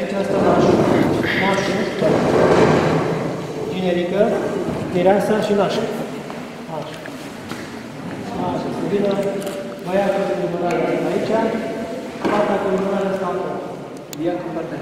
Aici asta mă ajută. Mă ajută. Generică, mireasa și nașă. Așa. Așa. Să vină băiatul cu numărarea asta aici, fata cu numărarea asta acolo. Ia cu fata.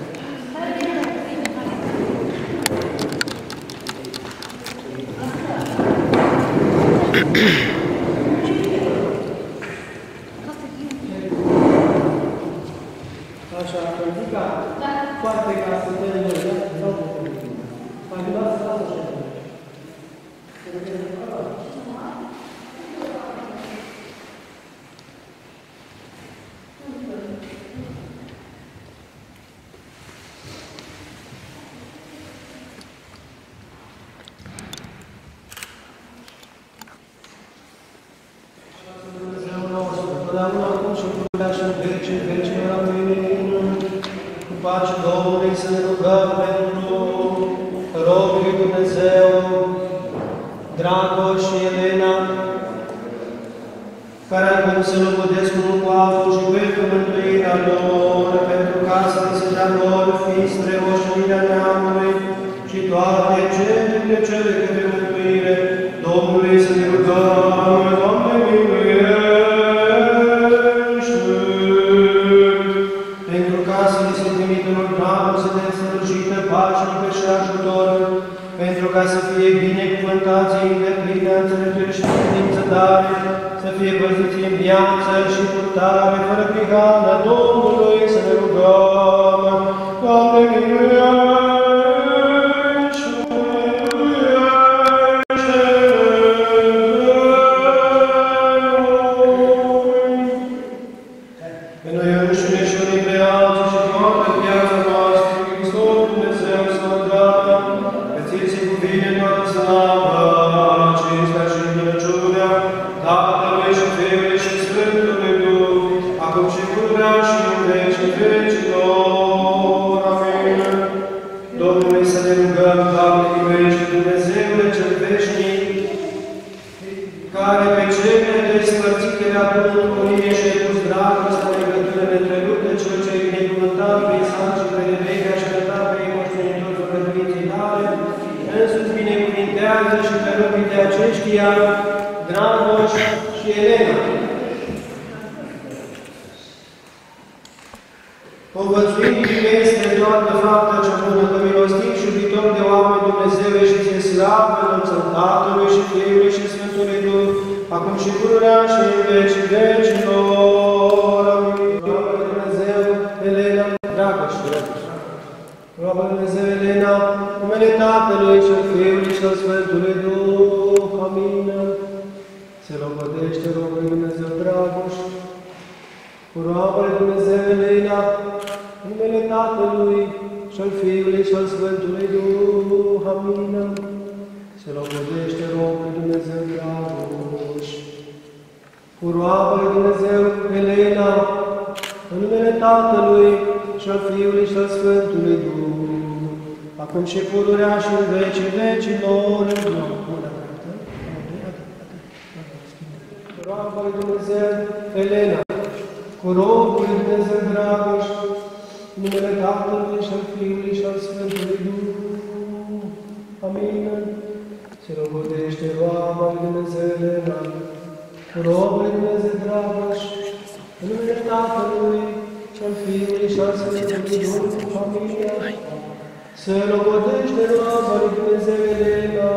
logodește roba lui Dumnezeu Elena,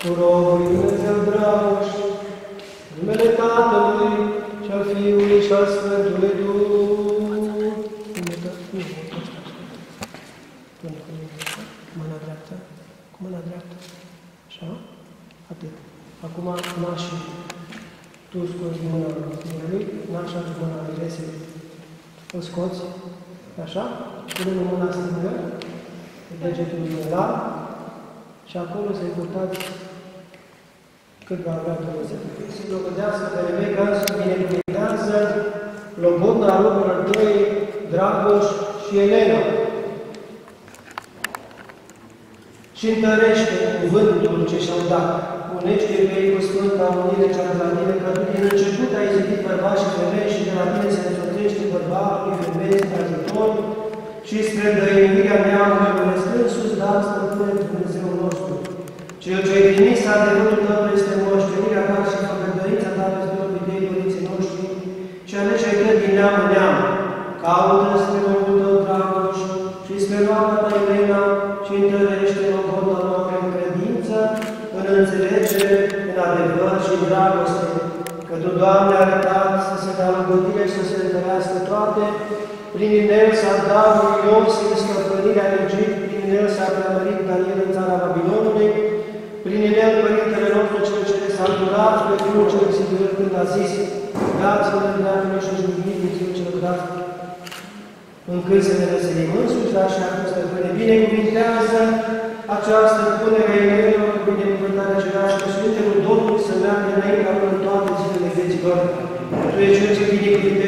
cu robul lui Dumnezeu Dragoș, numele Tatălui și al Fiului și al Sfântului Duh. Mâna dreaptă, cu mâna dreaptă, așa, atât. Acum nașul, tu scoți mâna lui, nașa de mâna lui, o scoți, așa, pune mâna stângă, degetul la și acolo să-i purtați cât va avea Dumnezeu. Se blocodează pe Rebecca, se binecuvintează Lobodna, Robul Antoi, Dragoș și Elena. Și întărește cuvântul ce și-au dat. Unește pe ei cu Sfânta Unire cea de la tine, că tu din început ai zidit bărbați și femei și de la tine se însoțește bărbatul, femeie, ajutorul, și spre dăinuirea neamului Dumnezeu sus, dar stăpâne Dumnezeu nostru. Cel ce ai trimis adevărul tău este moștenirea ta și făgădăința ta peste obidei părinții noștri și alege tăi din neam în neam. Caută spre locul tău, Dragoș, și spre roata ta, Elena, și întărește locuta noastră în credință, în înțelegere, în adevăr și în dragoste, că Tu, Doamne, arătat să se dea și să se întărească toate prin el s-a dat lui Iosif stăpânirea în Egipt, prin el s-a preamărit Daniel în țara Babilonului, prin el Părintele nostru cel ce s-a durat pe Fiul cel Sigur când a zis, dați-ne Dumneavoastră și jugniți Fiul cel dat, încât să ne veselim însuși, dar și acum să ne binecuvintează această punere a Emelor, binecuvântarea cerașului Sfântelor Domnului să meargă înaintea până toate zilele vieții lor. Tu ești cel ce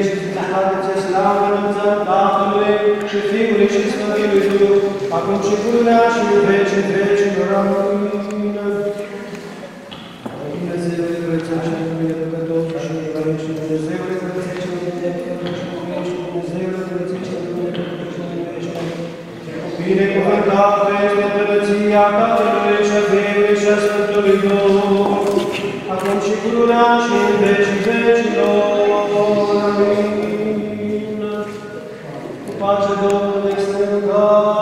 să Slavă-ți, slavă-ți, Tatălui și Fiului și Sfântului Duh, acum și pururea și în veci, în veci, în Amin. Dumnezeu, Dumnezeu, și Dumnezeu, păcătoși și părinți, Dumnezeu, Dumnezeu, și Dumnezeu, și Dumnezeu, Dumnezeu, și Dumnezeu, Binecuvântat este părăția Tatălui și a Fiului și a Sfântului Duh, acum și pururea și în veci, 아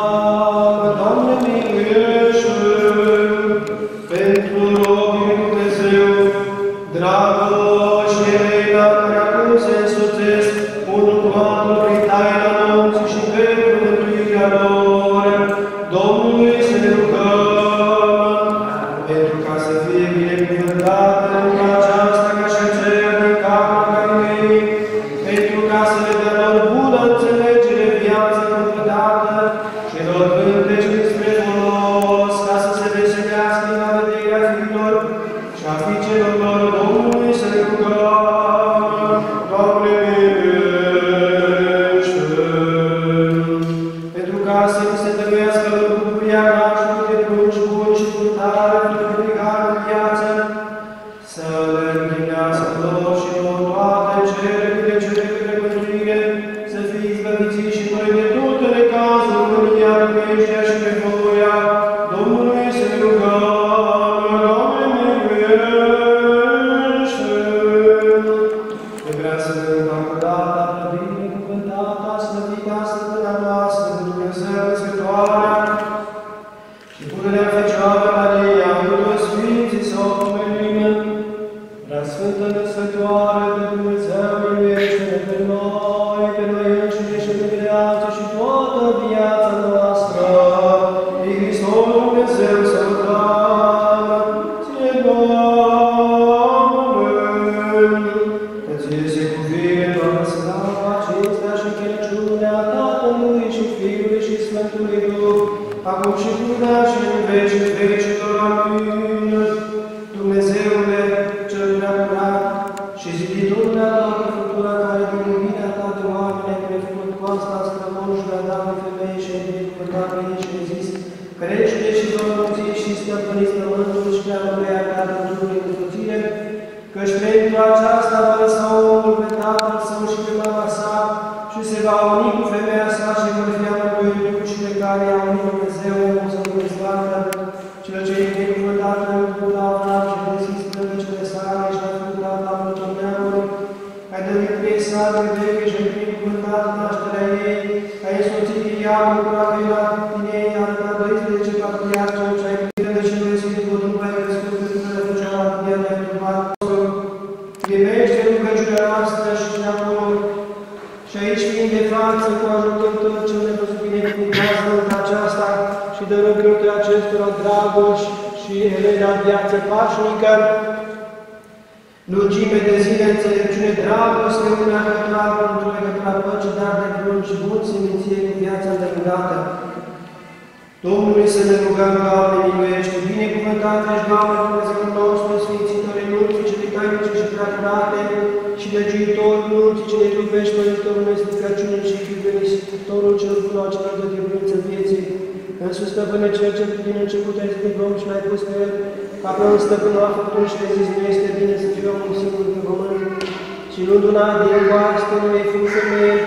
सुना देवा स्तने फ़ंक्शन में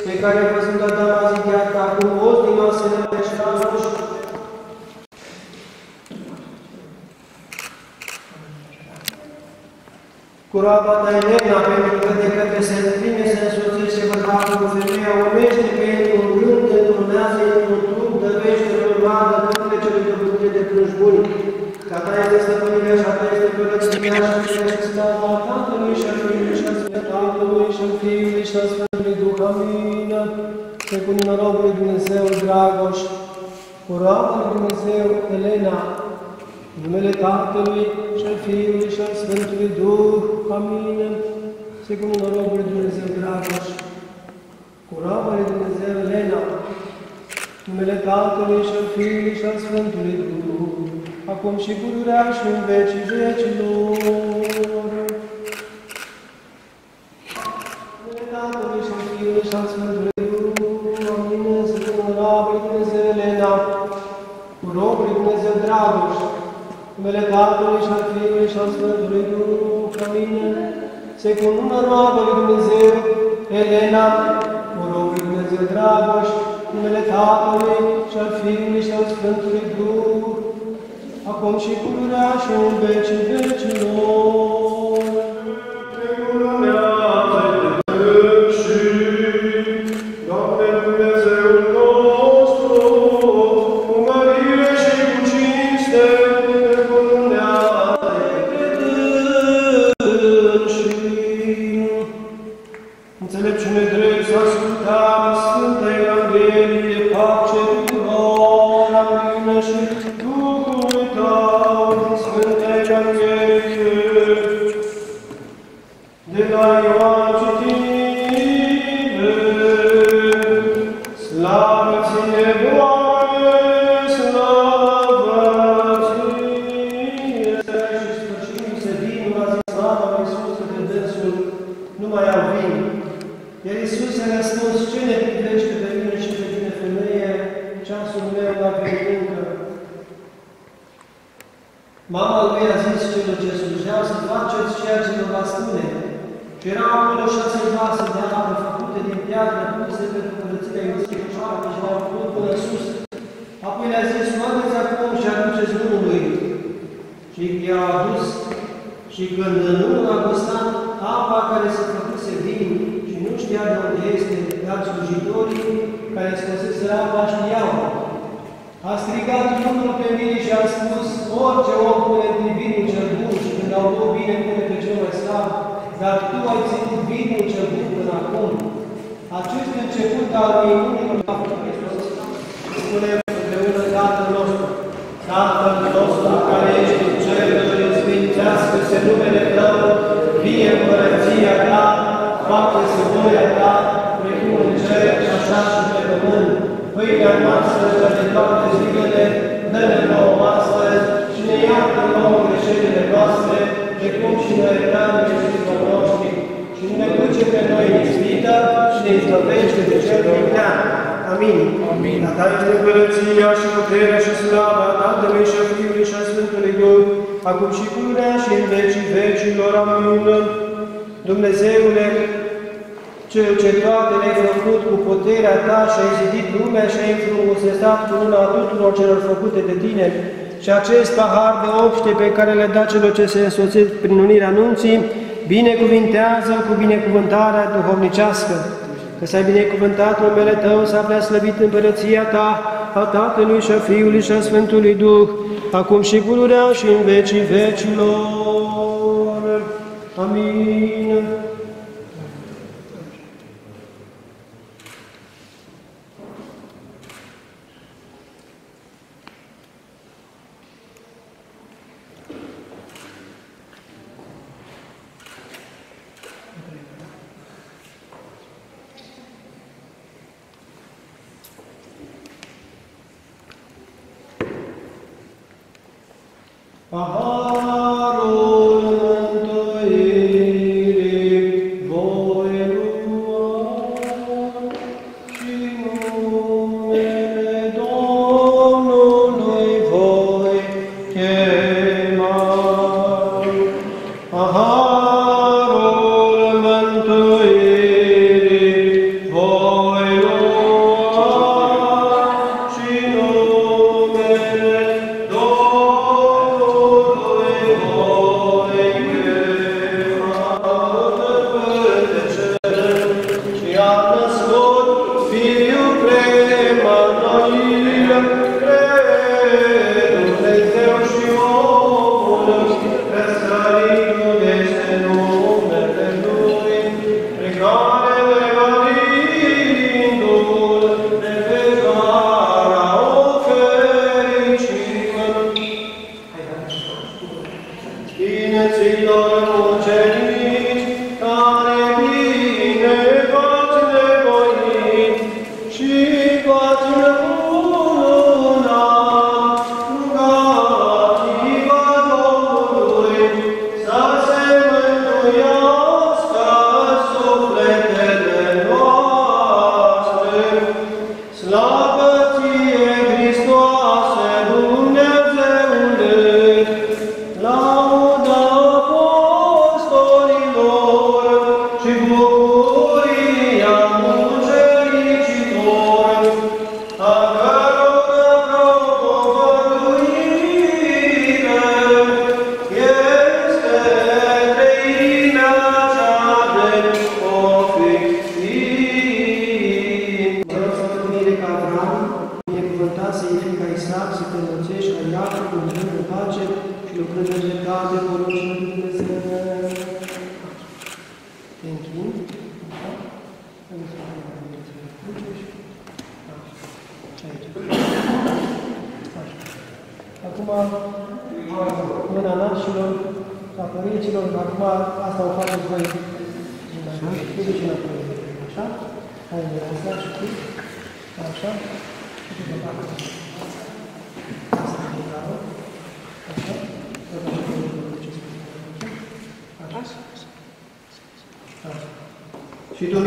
पे कार्य पसंद आता माजी क्या था को बहुत दिमाग से नेशनल कुरा बताए ने ना पे Se cunină robului Dumnezeu Dragoș, cu roaba lui Dumnezeu Elena, numele Tatălui și al Fiului și al Sfântului Duh. Amin. Se cunină robului Dumnezeu Dragoș, cu roaba lui Dumnezeu Elena, numele Tatălui și al Fiului și al Sfântului Duh acum și pururea și în vecii vecilor. Numele Tatălui și al Fiului și al Sfântului Duh, amin, se cunună roabă lui Dumnezeu Elena, cu robul Dumnezeu Dragoș, numele Tatălui și al Fiului și al Sfântului Duh, acum și pururea și în vecii vecilor. Mama lui a zis celor ce slujeau să faceți ceea ce vă va spune. Și erau acolo șase vase de apă făcute din piatră, puse pentru curățirea Iosif și apă și l-au făcut până sus. Apoi le-a zis, luați acum și aduceți Domnului. Și i-au adus. Și când nu a gustat apa care se făcuse vin și nu știa de unde este, dar slujitorii care scosese apa știau. A strigat unul pe mine și a spus, orice om pune din vinul cel bun și când au luat bine pune pe cel mai slab, dar tu ai ținut vinul cel bun până acum. Acest început al minunilor a făcut Hristos. Spunem izbăvește de cel rău. Amin. Amin. La Ta este împărăția și puterea și slava Tatălui și a Fiului și a Sfântului Duh, acum și pururea și în vecii vecilor. Amin. Dumnezeule, cel ce toate le-ai făcut cu puterea ta și ai zidit lumea și ai înfrumusețat cu luna tuturor celor făcute de tine, și acest pahar de obște pe care le da celor ce se însoțesc prin unirea anunții, binecuvintează cu binecuvântarea duhovnicească. Că să ai binecuvântat numele Tău, să a slăvit împărăția Ta, a Tatălui și a Fiului și a Sfântului Duh, acum și pururea și în vecii vecilor. Amin. Aham.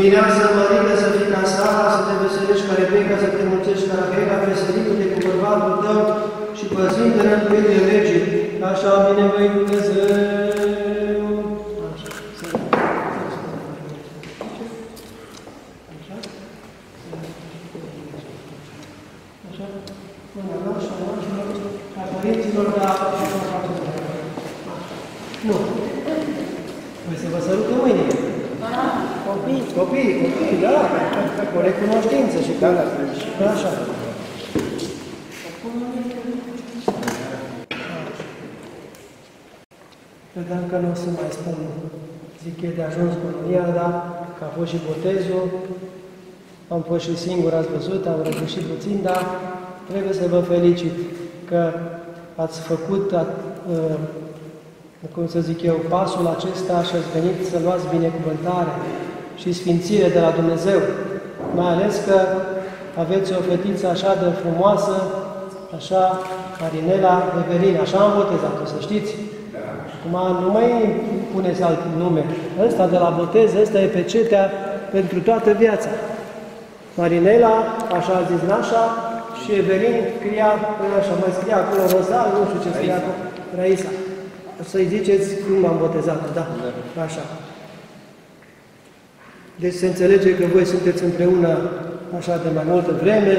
Mireasă mărită, să fii ca Sara, să te veselești ca Rebecca, să te mulțești ca Rahela, veselitu-te cu bărbatul tău și păzind în rânduirile legii. Așa bine voi Dumnezeu. Așa. Să Așa. Așa. Mâna mea și a nașilor, a părinților, dar și a faceți Nu. Voi să vă sărută mâine. Copii. Copii, copii, da. O recunoștință și ca... Da, așa. Credeam că nu o să mai spun, zic e de ajuns cununia, dar că a fost și botezul, am fost și singur, ați văzut, am răgușit puțin, dar trebuie să vă felicit că ați făcut, a, uh, cum să zic eu, pasul acesta și ați venit să luați binecuvântare și sfințire de la Dumnezeu. Mai ales că aveți o fetiță așa de frumoasă, așa, Marinela Evelina, așa am botezat-o, să știți. Acum nu mai puneți alt nume. Ăsta de la botez, ăsta e pecetea pentru toată viața. Marinela, așa a zis nașa, și Evelin scria, așa, mai scria acolo Rozal, nu știu ce scria acolo, Raisa. Să-i ziceți cum am botezat da? Așa. Deci se înțelege că voi sunteți împreună așa de mai multă vreme.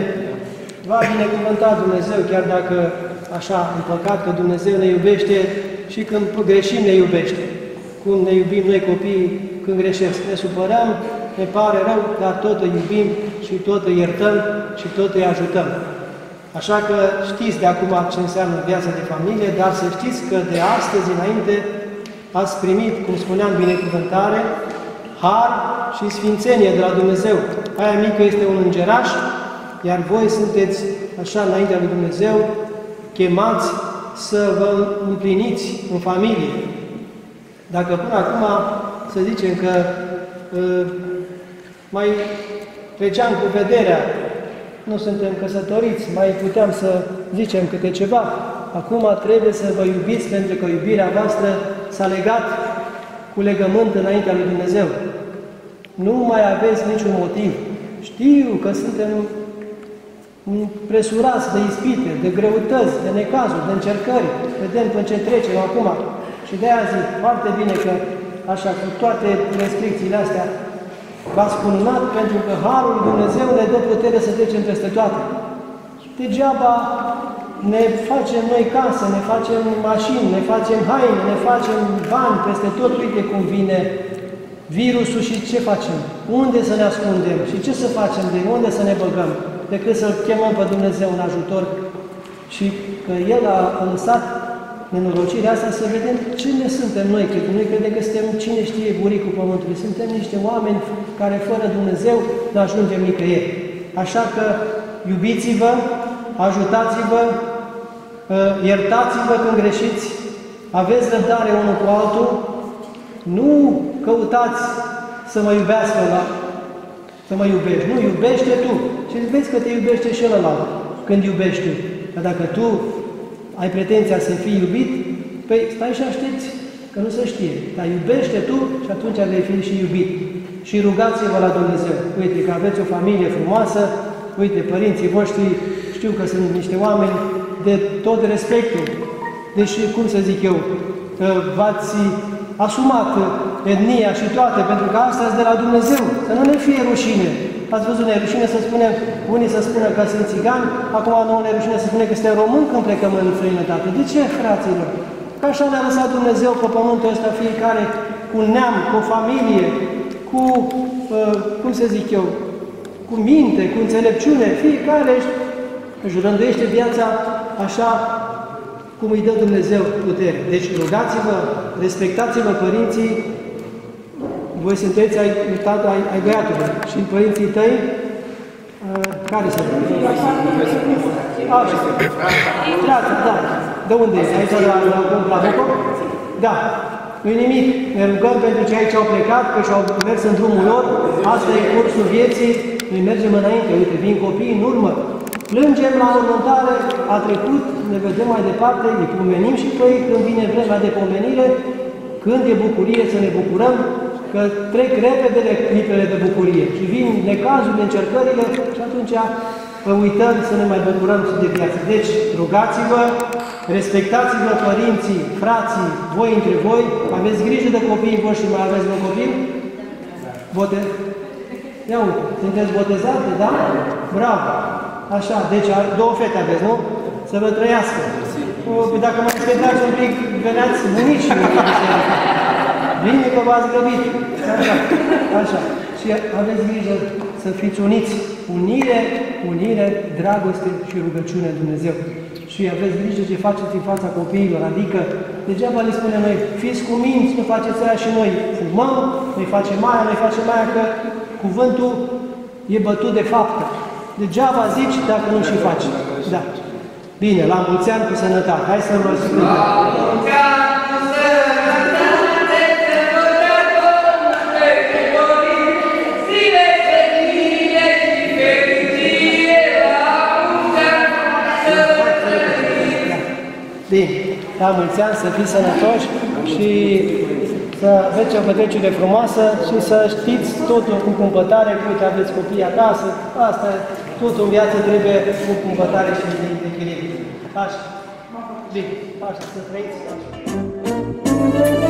Va binecuvânta Dumnezeu, chiar dacă așa, în păcat, că Dumnezeu ne iubește și când greșim ne iubește. Cum ne iubim noi copiii când greșesc. Ne supărăm, ne pare rău, dar tot îi iubim și tot îi iertăm și tot îi ajutăm. Așa că știți de acum ce înseamnă viața de familie, dar să știți că de astăzi înainte ați primit, cum spuneam, binecuvântare, har și sfințenie de la Dumnezeu. Aia mică este un îngeraș, iar voi sunteți așa înaintea lui Dumnezeu, chemați să vă împliniți în familie. Dacă până acum, să zicem că uh, mai treceam cu vederea, nu suntem căsătoriți, mai puteam să zicem câte ceva. Acum trebuie să vă iubiți pentru că iubirea voastră s-a legat cu legământ înaintea lui Dumnezeu. Nu mai aveți niciun motiv. Știu că suntem presurați de ispite, de greutăți, de necazuri, de încercări. Vedem până ce trecem acum. Și de aia zic, foarte bine că așa, cu toate restricțiile astea, v-ați cununat pentru că Harul Dumnezeu ne dă putere să trecem peste toate. Degeaba ne facem noi casă, ne facem mașini, ne facem haine, ne facem bani peste tot. Uite cum vine virusul și ce facem? Unde să ne ascundem? Și ce să facem? De unde să ne băgăm? Decât să-L chemăm pe Dumnezeu în ajutor și că El a lăsat nenorocirea asta să vedem cine suntem noi, că noi credem că suntem cine știe buricul pământului. Suntem niște oameni care fără Dumnezeu nu ajungem nicăieri. Așa că iubiți-vă, ajutați-vă, uh, iertați-vă când greșiți, aveți răbdare unul cu altul, nu căutați să mă iubească la să mă iubești. Nu, iubește tu. Și vezi că te iubește și ălălalt când iubești tu. Dar dacă tu ai pretenția să fii iubit, păi stai și aștepți că nu se știe. Dar iubește tu și atunci vei fi și iubit. Și rugați-vă la Dumnezeu. Uite că aveți o familie frumoasă, uite, părinții voștri știu că sunt niște oameni de tot respectul. Deși, cum să zic eu, v-ați asumat etnia și toate, pentru că asta de la Dumnezeu, să nu ne fie rușine. Ați văzut, ne rușine să spunem, unii să spună că sunt țigani, acum nu ne rușine să spunem că suntem români când plecăm în străinătate. De ce, fraților? Că așa ne-a lăsat Dumnezeu pe pământul ăsta fiecare cu neam, cu o familie, cu, uh, cum să zic eu, cu minte, cu înțelepciune, fiecare își rânduiește viața așa cum îi dă Dumnezeu putere. Deci rugați-vă, respectați-vă părinții, voi sunteți ai, tata, ai, ai băiatului și părinții tăi, uh, care sunt? Așa. Frate, da. De unde ești? Aici la, la, la Bucov? Da. nu nimic. Ne rugăm pentru cei ce au plecat, că și-au mers în drumul lor. Asta e cursul vieții. Noi mergem înainte. Uite, vin copiii în urmă. Plângem la mormântare, a trecut, ne vedem mai departe, ne pomenim și pe ei când vine vremea de pomenire, când e bucurie să ne bucurăm, că trec repede clipele de bucurie și vin necazurile, încercările și atunci uităm să ne mai bucurăm și de viață. Deci, rugați-vă, respectați-vă părinții, frații, voi între voi, aveți grijă de copiii voștri, mai aveți un copil? Bote? Ia uite, sunteți botezate, da? Bravo! Așa, deci două fete aveți, nu? Să vă trăiască. O, păi dacă mă respectați un pic, veneați bunici Bine că v-ați grăbit. Așa, așa. Și aveți grijă să fiți uniți. Unire, unire, dragoste și rugăciune Dumnezeu. Și aveți grijă ce faceți în fața copiilor, adică degeaba le spunem noi, fiți cu minți, nu faceți aia și noi fumăm, noi facem aia, noi facem aia, că cuvântul e bătut de faptă. Degeaba zici dacă nu și faci. Da. Bine, la mulți ani cu sănătate. Hai să vă spun. La mulți ani! Bine, la mulți ani, să fiți sănătoși și să aveți o petrecere frumoasă și să știți totul cu cumpătare, că uite aveți copii acasă, asta totul în viață trebuie cu cumpătare și de echilibru. Așa. Bine, așa să trăiți. Așa.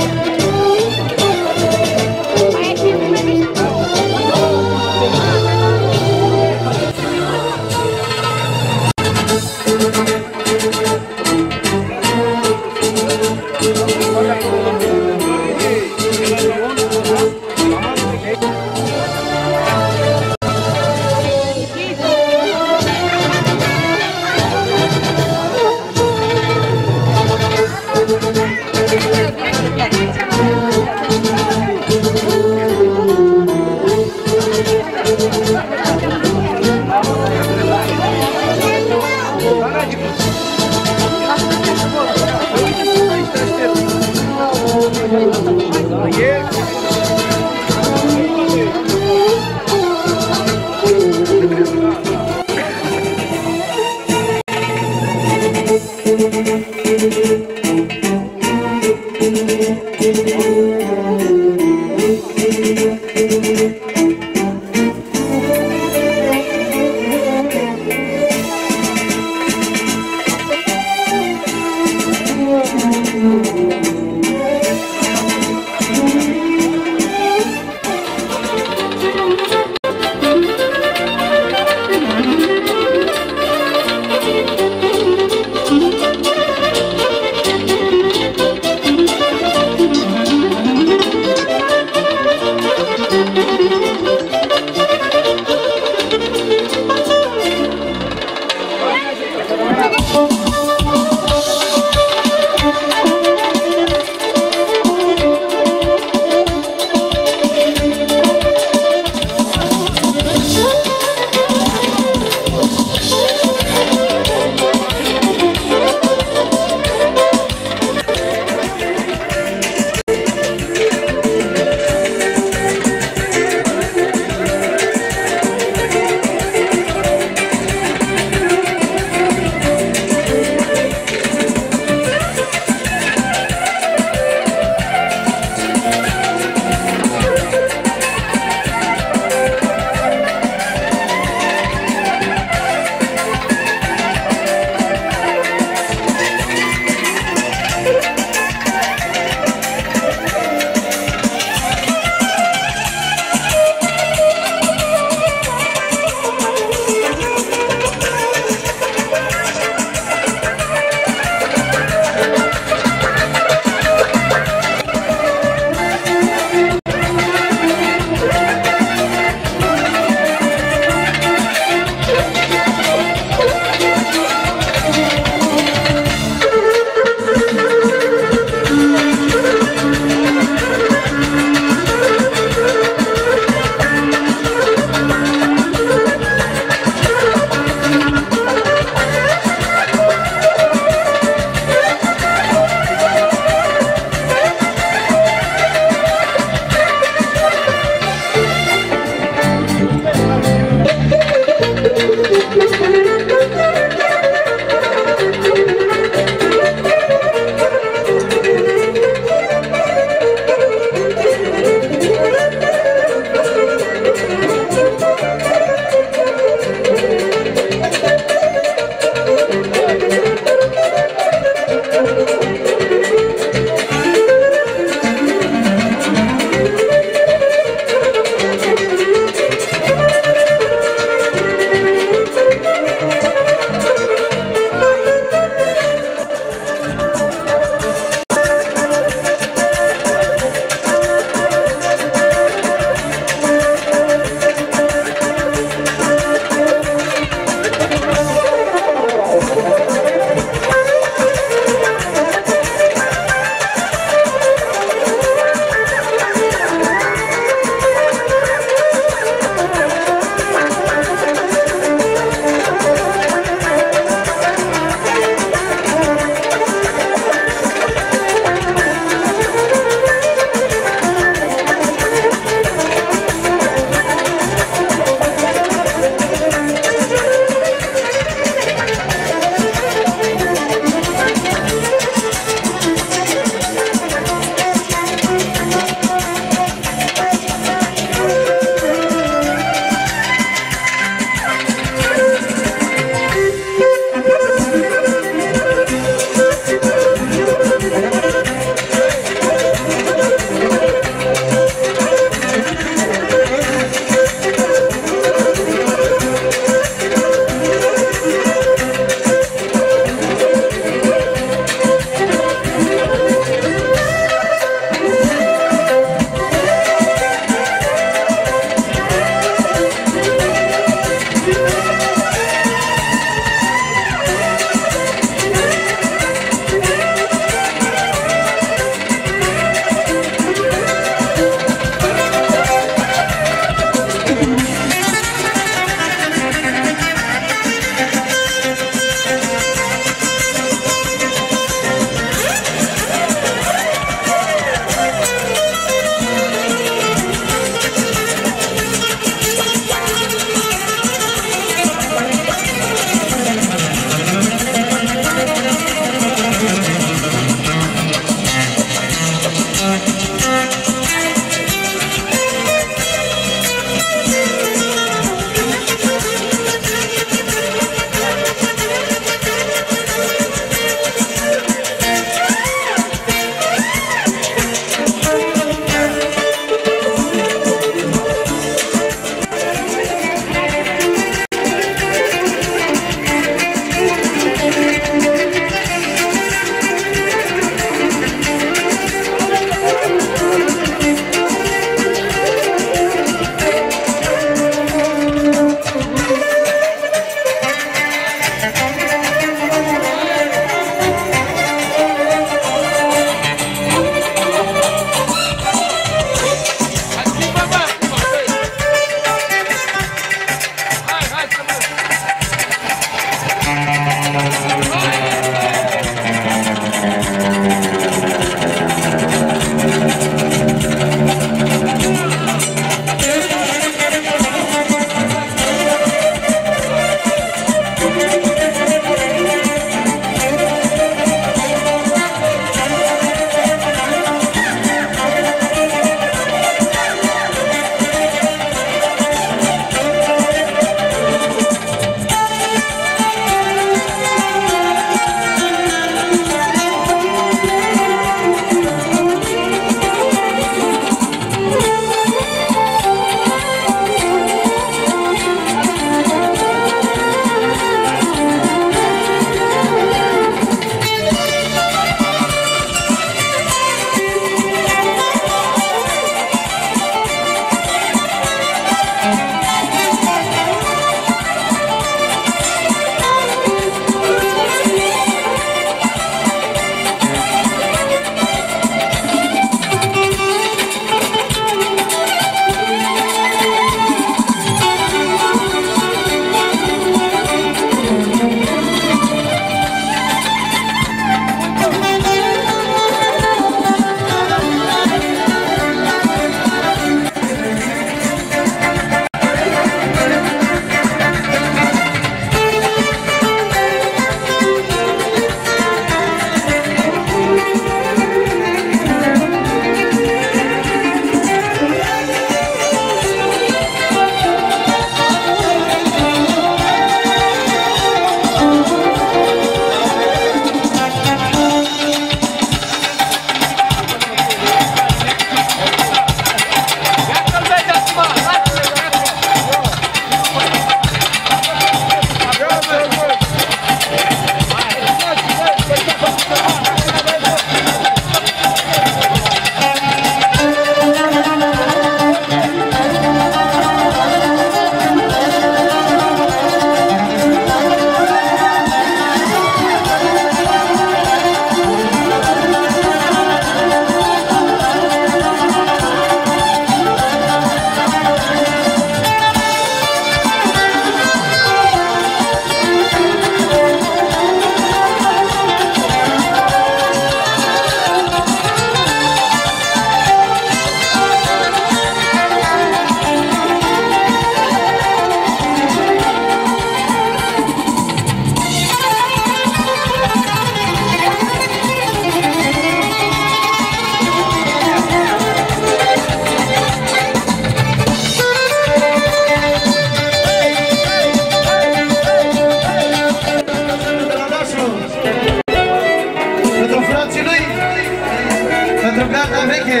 Enrique,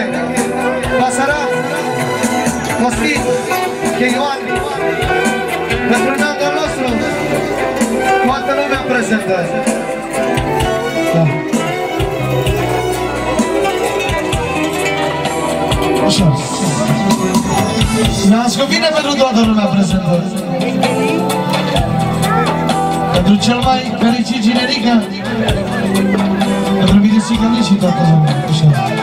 Basarab, Costin, Cheioan, pentru neamul nostru, toată lumea prezentă. Da. Așa. Ne-am scopit pentru toată lumea prezentă. Pentru cel mai fericit generică. Pentru mine și toată lumea. Așa.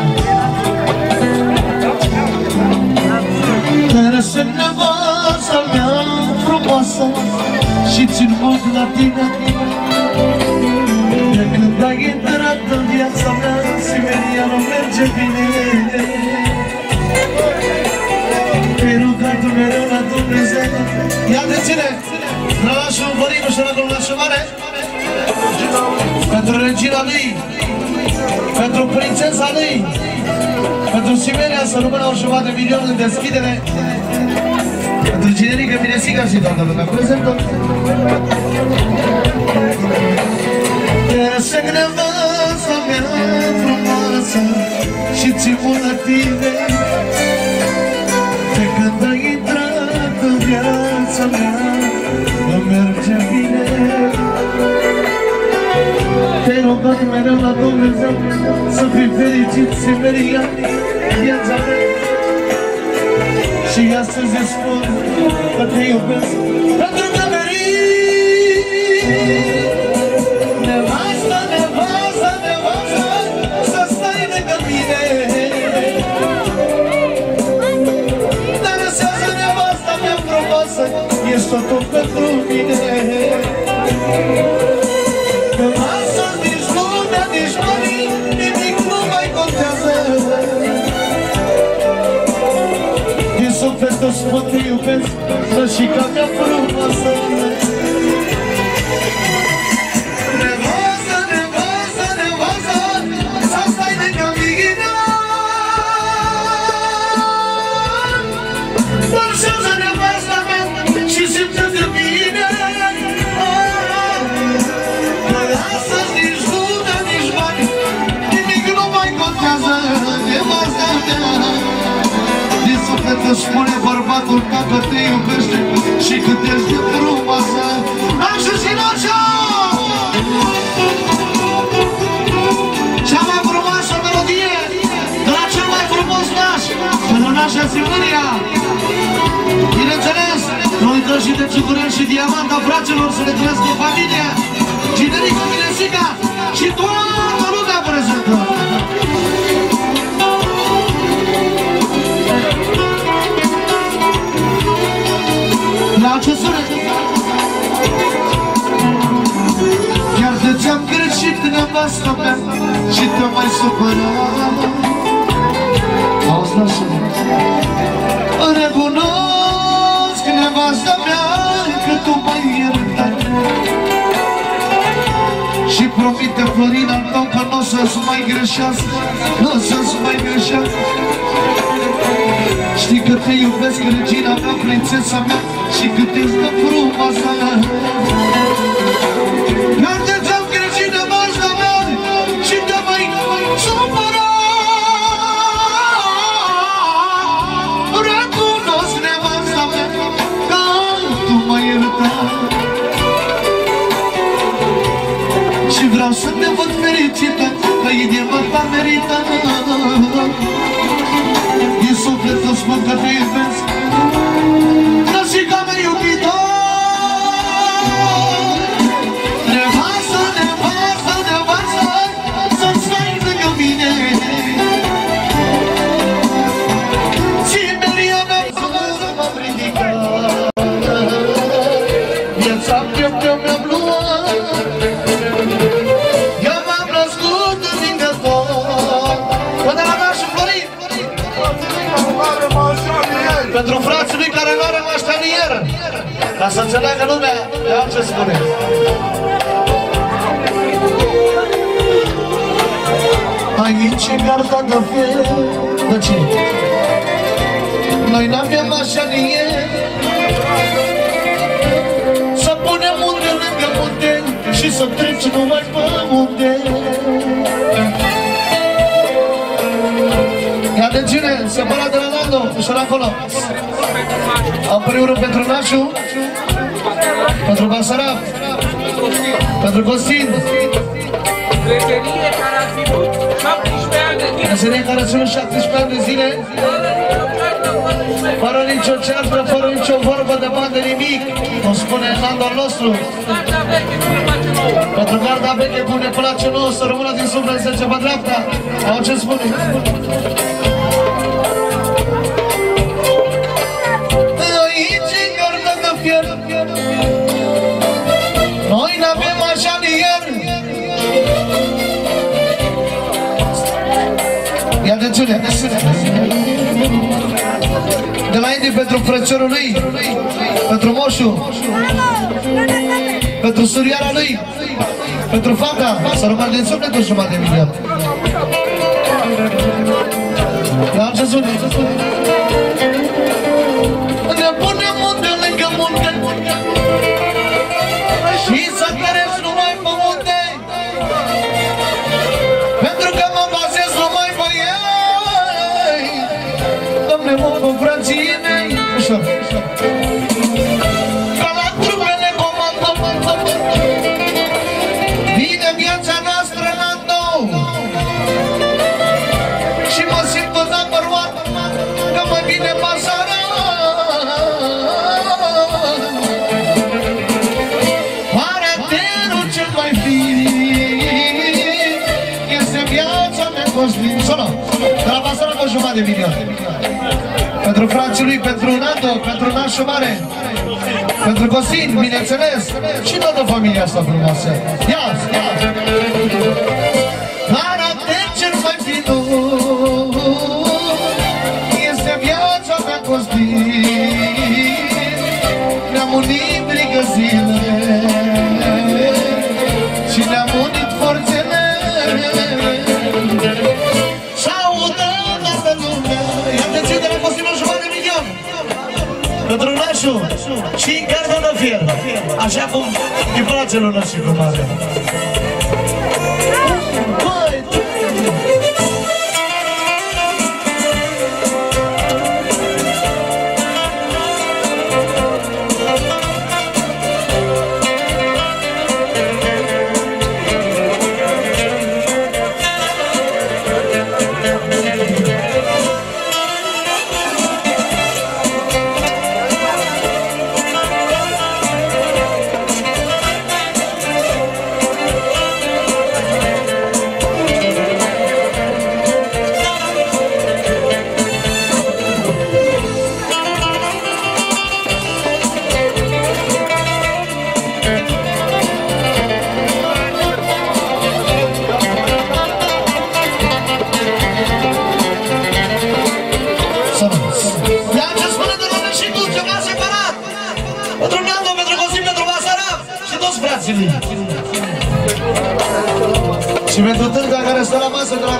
Care sunt nevasta mea frumoasă Și țin mult la tine. De când ai intrat în viața mea Simeria nu merge bine. Te-ai rugat mereu la Dumnezeu. Ia de ține! Nălașul Vărinu și la Nălașul Mare. Pentru regina lui. Pentru prințesa lui pentru Simeria să rămână o jumătate de milion în deschidere. Pentru generică vine sigur și toată lumea prezentă. Să nevasta mea frumoasă și ți la tine De când ai intrat în viața mea Nu merge bine Te-ai rugat mereu la Dumnezeu Să fii fericit și meriat viața mea. Și astăzi îți spun că te iubesc Pentru că merit Nevasta, nevasta, nevasta Să stai lângă mine. Dar sează nevasta mea frumoasă Ești totul pentru mine. Că Din suflet îți spun te iubesc Rășica mea frumoasă Din suflet își spune bărbatul ta că te iubește Și cât ești de frumoasă. Așa și așa Cea mai frumoasă melodie De la cel mai frumos naș Pentru nașa Simuria Bineînțeles, noi dăm și de ciucurel și diamanta fraților să le trăiesc cu familie Generică Minesica și toată lumea prezentă ce sunet? Chiar de ce-am greșit nevasta mea Și te mai supărat? Auzi la sunet Recunosc nevasta mea Că tu m-ai iertat. Și promite Florin al tău Că nu o să-ți mai greșească. Nu o să-ți mai greșească. Știi că te iubesc, regina mea, prințesa mea Și cât ești de frumoasă Dar de ți-am greșit nevasta mea Și te mai supărat Recunosc nevasta mea Că tu m-ai iertat Și vreau să te văd fericită Că inima ta merită. Din suflet să spun că te iubesc Ca să înțeleagă lumea de ce spune Aici e garda de fel De ce? Noi n-avem maștanier Să punem munte lângă munte Și să treci numai pe munte Ia de cine? separat de la Nando, ușor acolo. Am primul rând pentru Nașu, pentru Basarab, pentru Costin, Prietenie care a ținut 17 ani de timp. meserie care ținut 17 ani de zile, fără nicio ceartă, fără nicio vorbă de bani de nimic, cum spune Nando al nostru. Gata veche, nu mai face nou. Pentru garda veche pune place nou să rămână din suflet să ce pe dreapta. Au ce spune? Ia atențiune, atențiune De la Indi pentru frățiorul lui Pentru moșul pentru surioara lui, pentru fata, să rămână din suflet cu jumătate de milion. Dar ce sună? Cosmin Solo, de la pasarea cu jumătate de milion Pentru frații lui, pentru Nando, pentru nașul mare pentru Cosin, bineînțeles, și toată familia asta frumoasă. Ia, ia! Și garda de fier. Așa cum îi place lui nașul cu mare.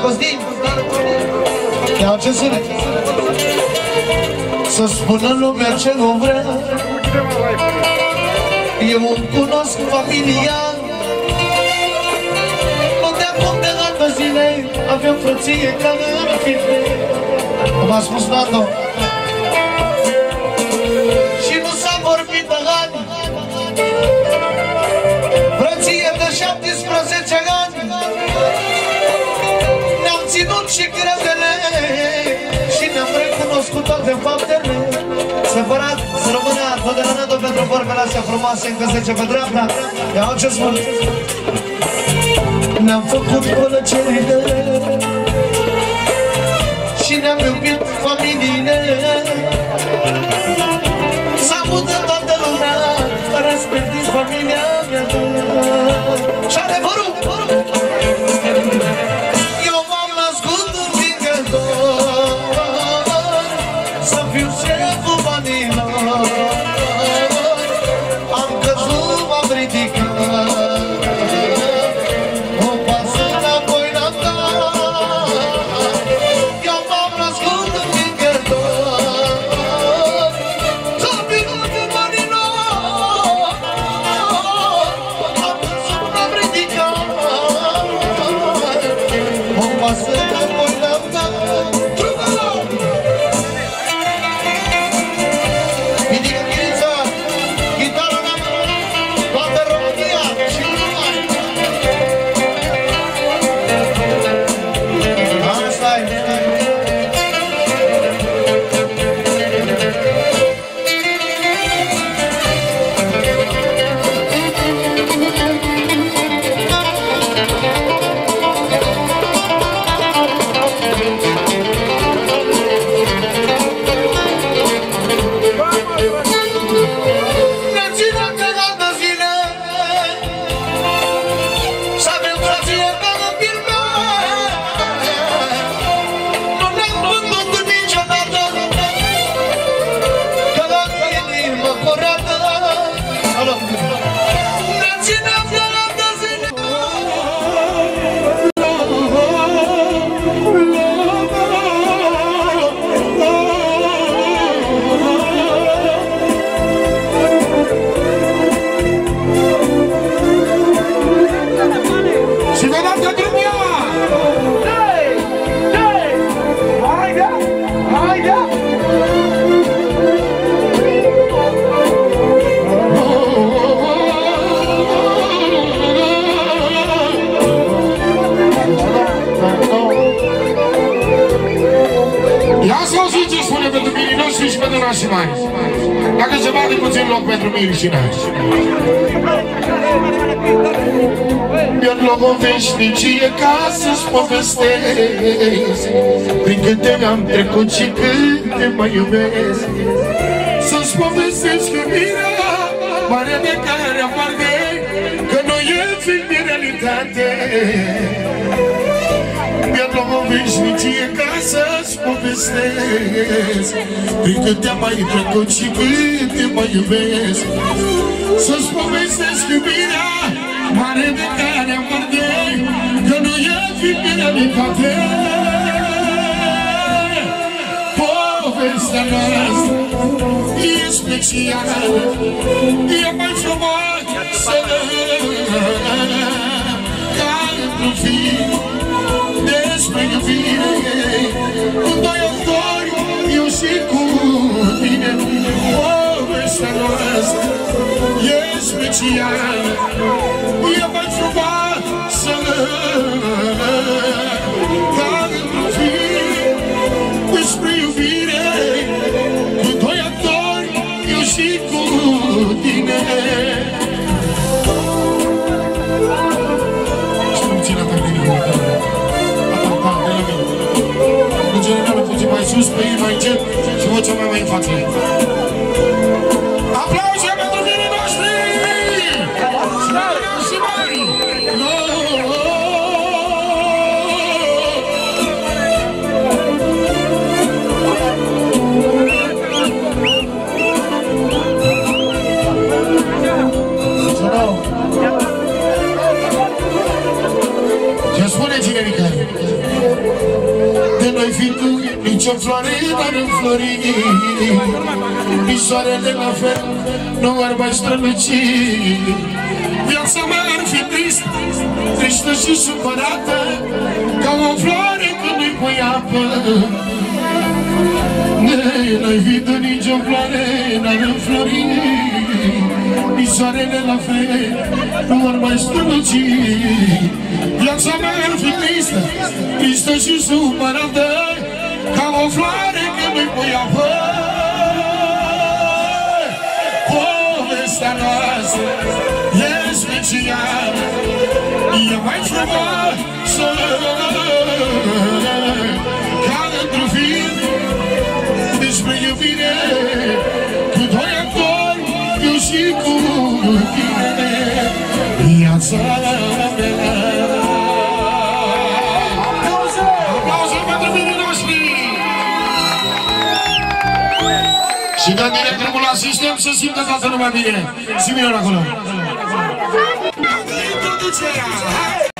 Costin. Ia ce spune. Să spună lumea ce nu vrea. Eu îmi cunosc familia. Nu de acum de altă zile avem frăție ca în fite. Cum a spus Nando. Și nu s-a vorbit de ani. Frăție de 17 și credele și ne-am recunoscut toate faptele. Separat, să rămână tot de la Nando pentru vorbele astea frumoase încă 10 pe dreapta. Ia ce spun. Ne-am făcut plăcerile și ne-am iubit familiile S-a mutat toată lumea, respectiv familia mea Și adevărul, eu și pentru nașii mari. Dacă se bate puțin loc pentru mirii și nași. Mi-ar lua o veșnicie ca să-ți povestesc Prin câte mi-am trecut și câte mă iubesc Să-ți povestesc iubirea mare de care aparte Că nu e film de realitate mi-ar lua o veșnicie ca să-ți povestesc. Prin am mai trecut și câte mă iubesc. Să-ți povestesc iubirea mare de care am Că nu e film de realitate Povestea noastră e specială E mai frumoasă. Ca într-un film meglio vivere con due e o sicurine ove saràs e special io vaig trobar saler care mă fi despre doi în general puțin mai sus, pe ei mai încet și vocea mai mai în față. Aplauze De noi fi tu, nici o floare n-ar înflori Nici soarele la fel nu ar mai străluci Viața mea ar fi trist, tristă și supărată Ca o floare când nu-i pui apă. N-ai fi tu, nici o floare n-ar înflori. Nici soarele la fel nu ar mai străluci Viața mea ar fi tristă, tristă și supărată Ca o floare când nu-i pui apă Povestea noastră e specială E mai frumoasă Ca într-un film despre iubire Cu doi actori, eu și cu tine Viața Și dăm direct drumul la sistem să simtă toată lumea bine. Simeon acolo. Introducerea!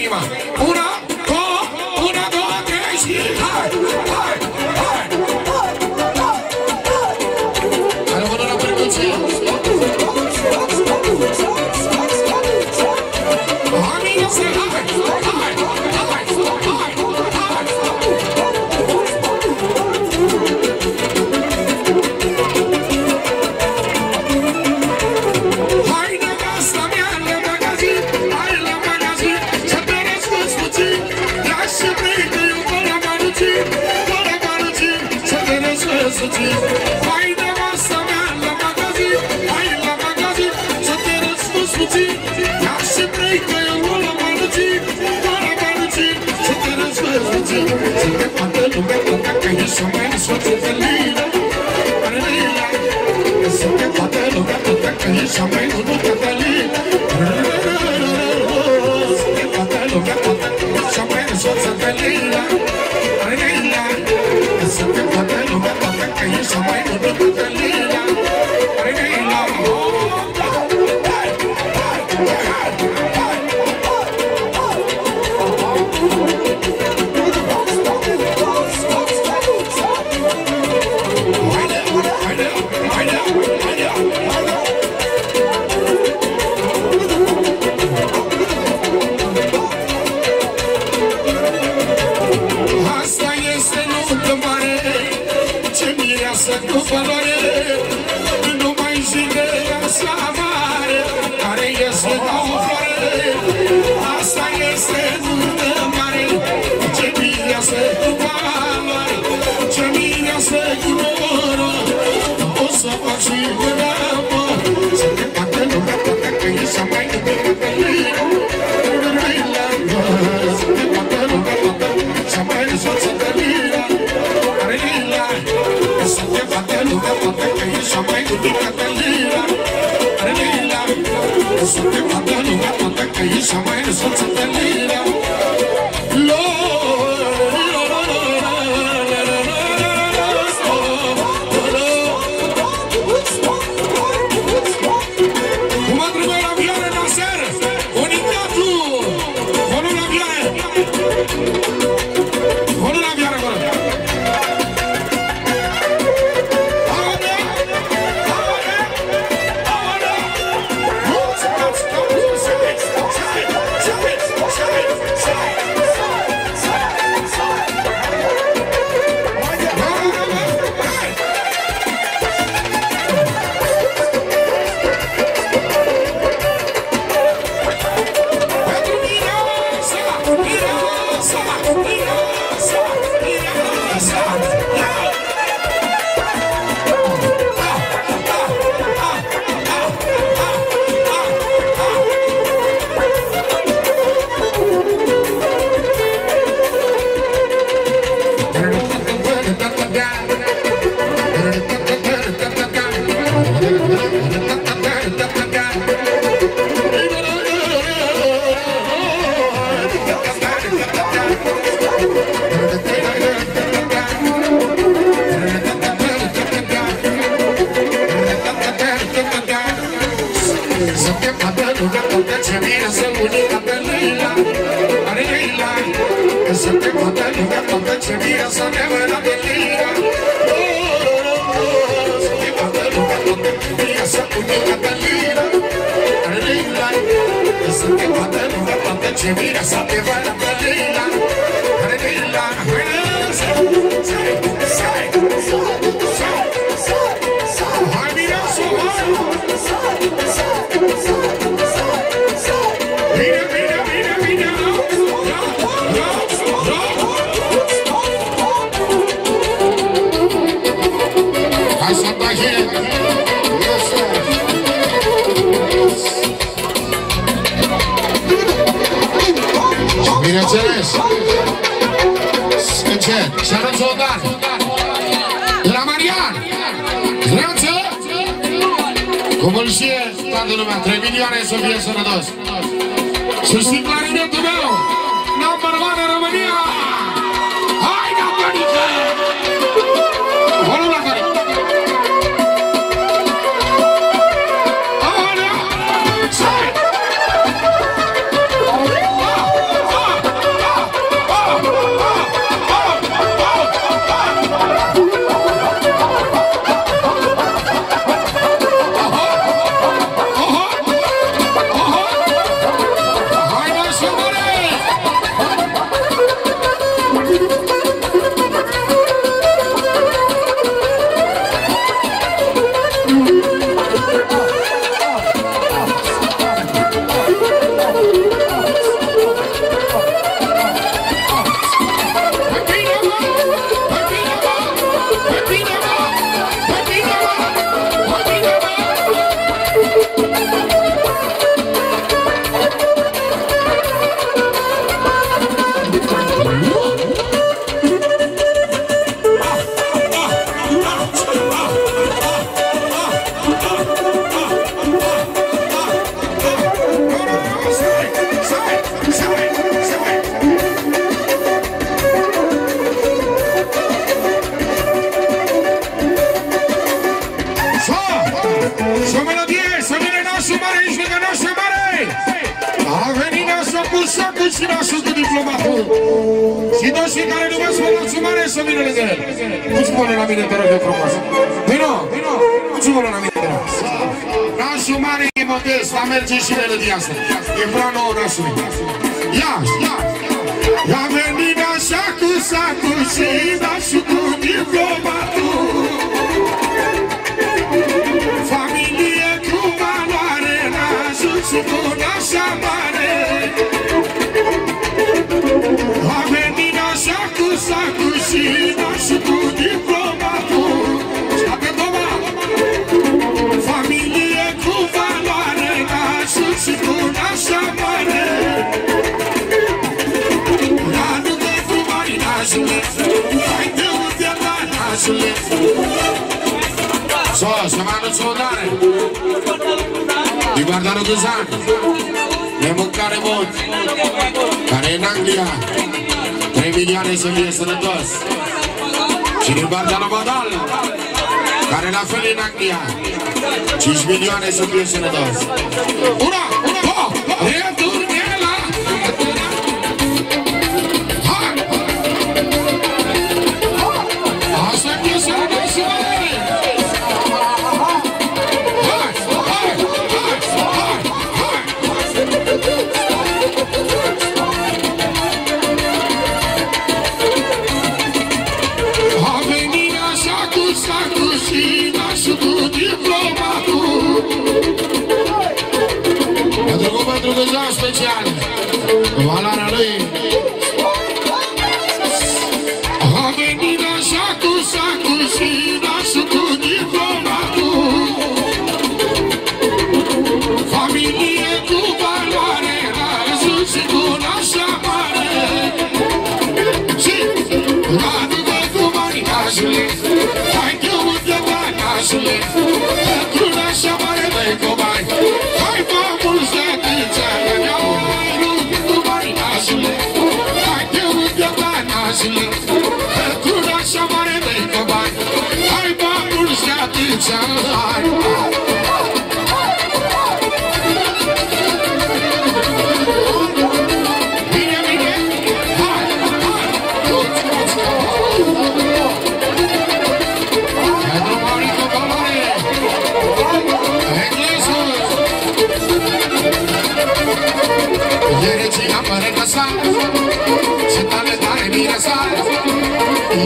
Din toată toată Că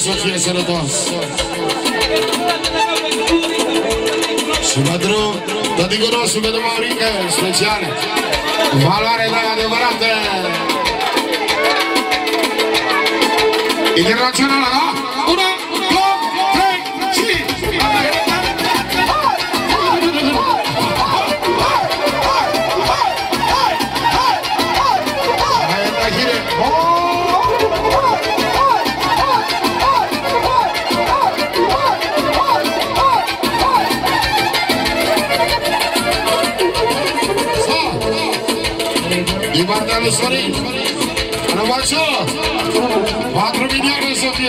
socio lo dos. Su padrone, da dico no, su vedo Maurica, speciale. Valare da decorate. Internazionale, no?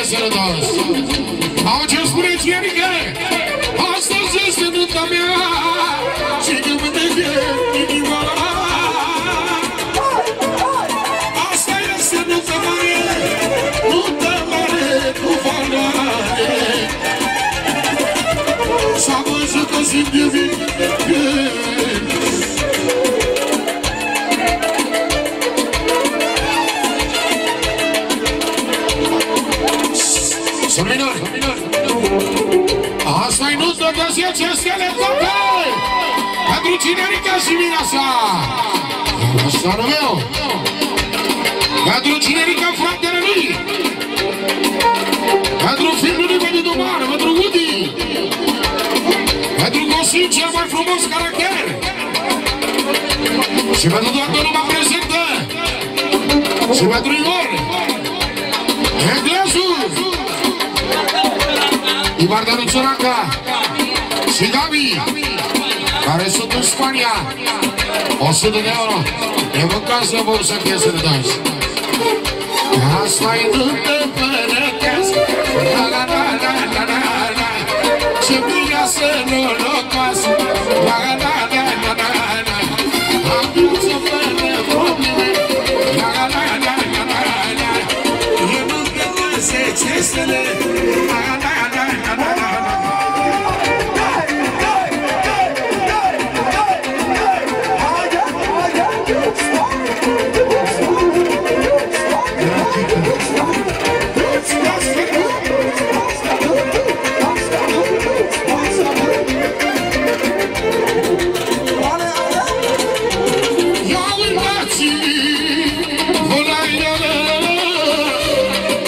Gracias a todos. Associația Leptopei! Pentru cinerica și mina sa! Așa meu! Pentru cinerica fratele lui! Pentru filmul lui Bani Domară, pentru Woody! Pentru Gosin, cel mai frumos caracter! Și pentru toată lumea prezentă! Și pentru Igor! Englesul! Ivar Danuțoraca! Ivar și Gabi, care sunt în Spania. 100 de euro. E vă ca să vă să fie să. Asta e întâmplărea casă. La la la la la la. Ce bine să nu locoasă. La la la la la la la. Aduce-mă de probleme. La la la la la la la. E mâncă de 10 stele.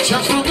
Just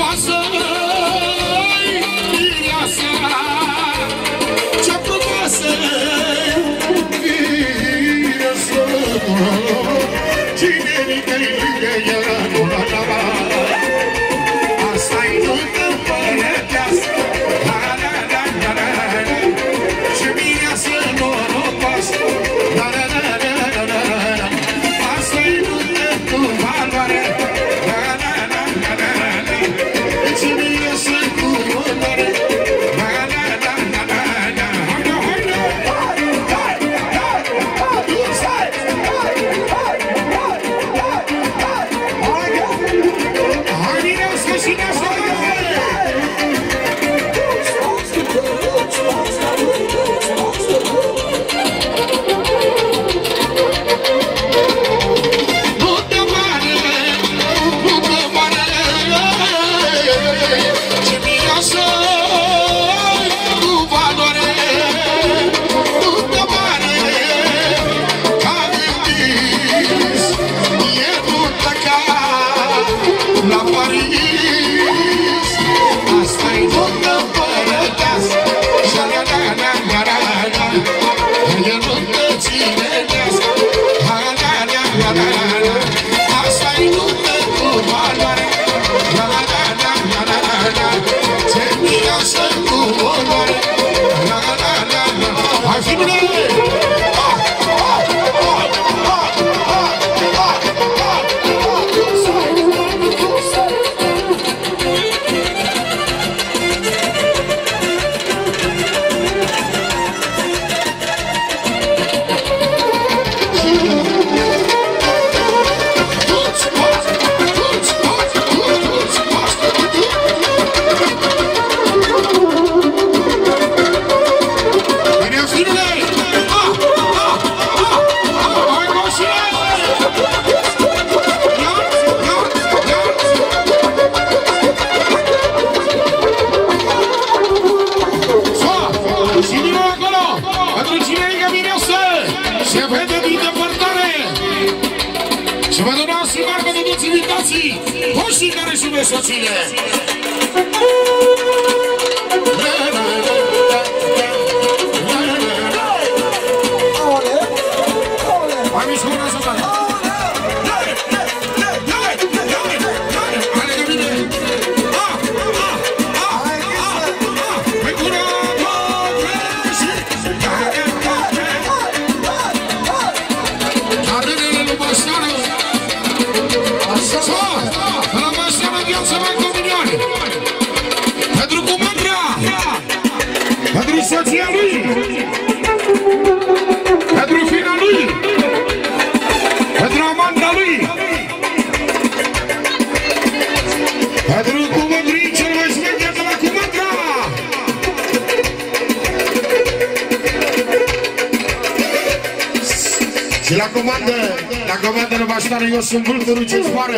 sunt vâlvuri ce zboară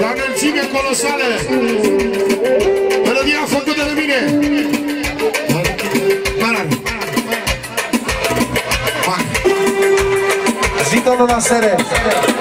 La înălțime colosală Melodia făcută de mine. Baran Zito, dona Sere Sere.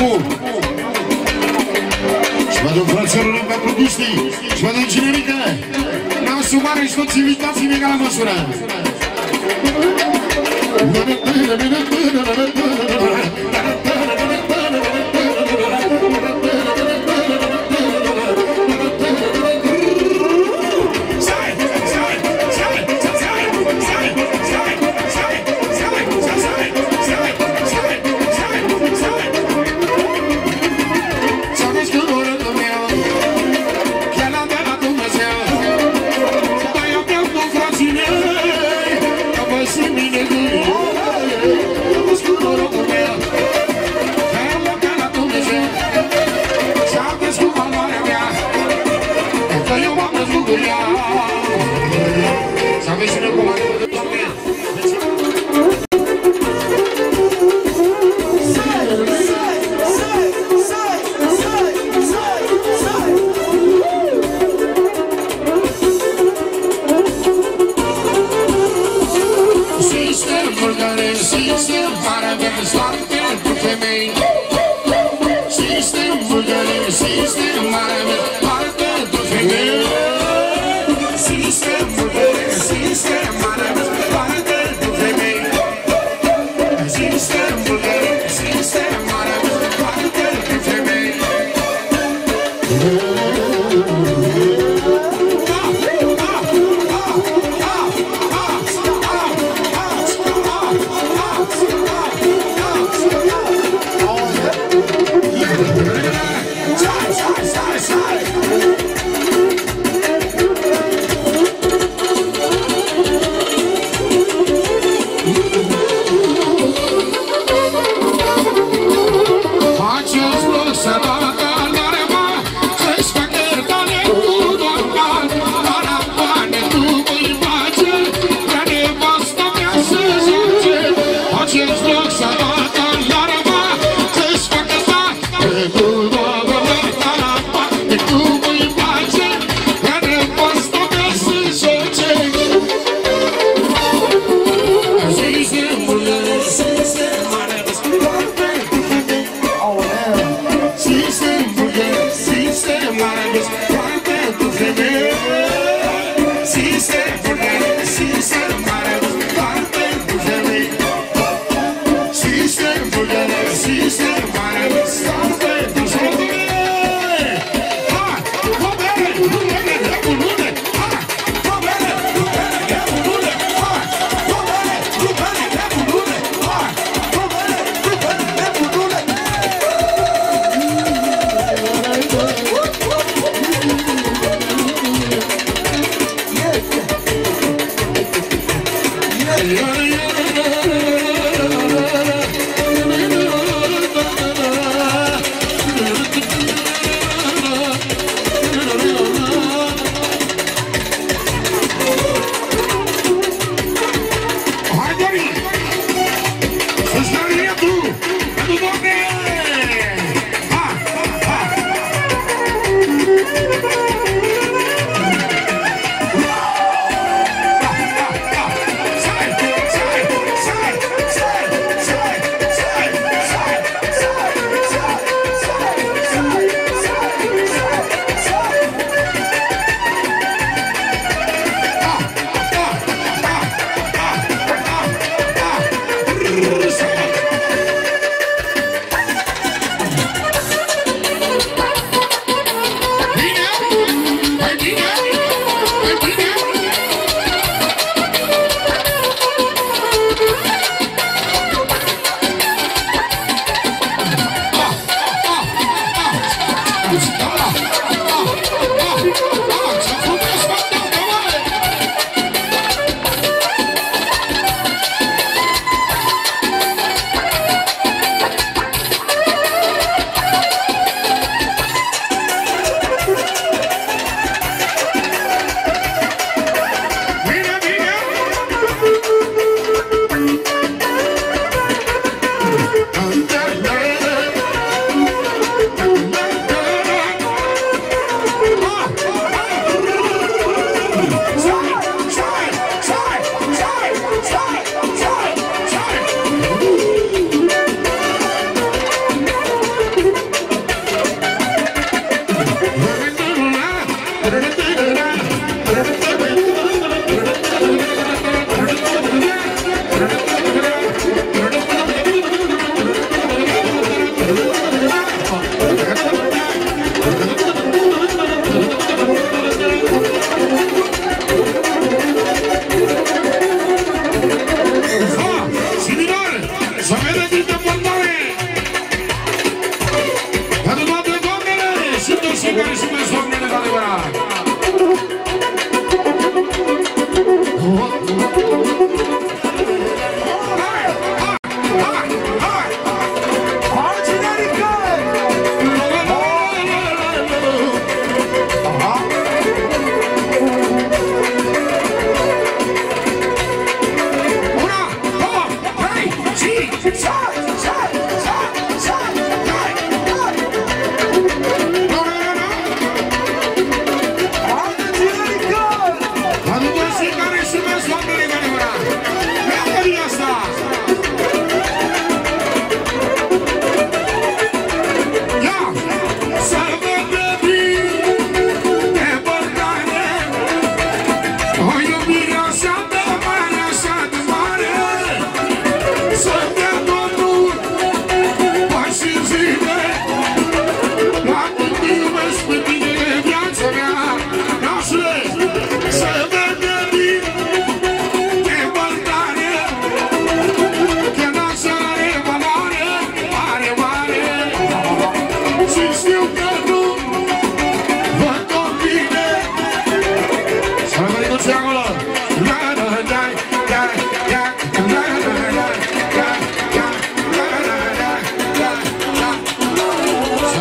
Lupu Și mă duc frățelul lângă produștii Și mă duc cinerică Nasul mare și toți invitații mei ca la măsură. Muzica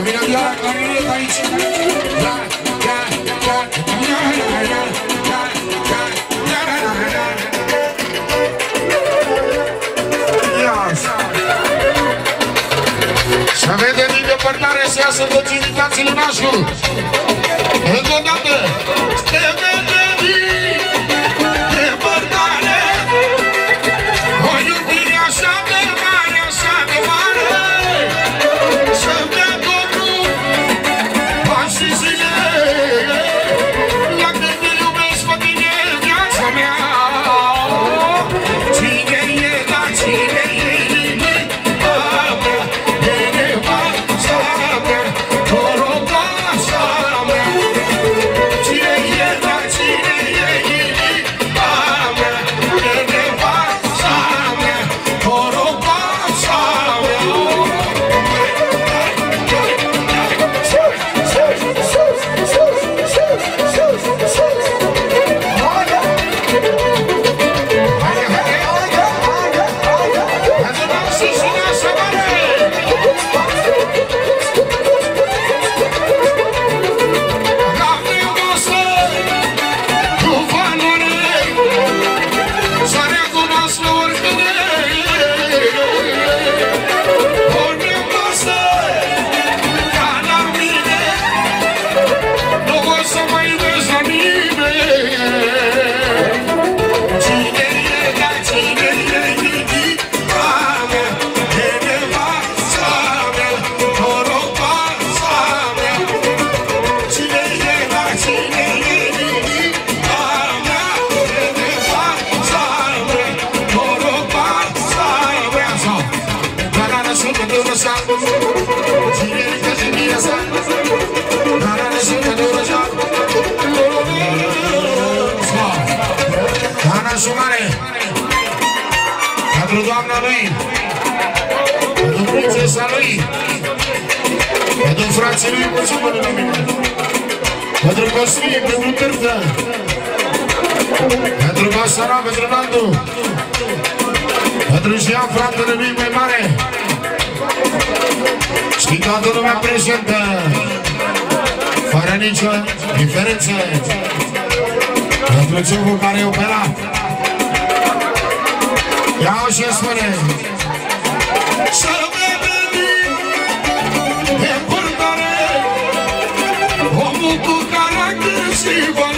Să vedem din depărtare să iasă toți invitații în nașul. Încă o dată! Steve! Vasile, pentru Târfă. Pentru Basara, pentru Nandu. Pentru Jean, fratele lui mai mare. Și toată lumea prezentă. Fără nicio diferență. Pentru ciocul care e operat. Ia-o și spune. Să Steve.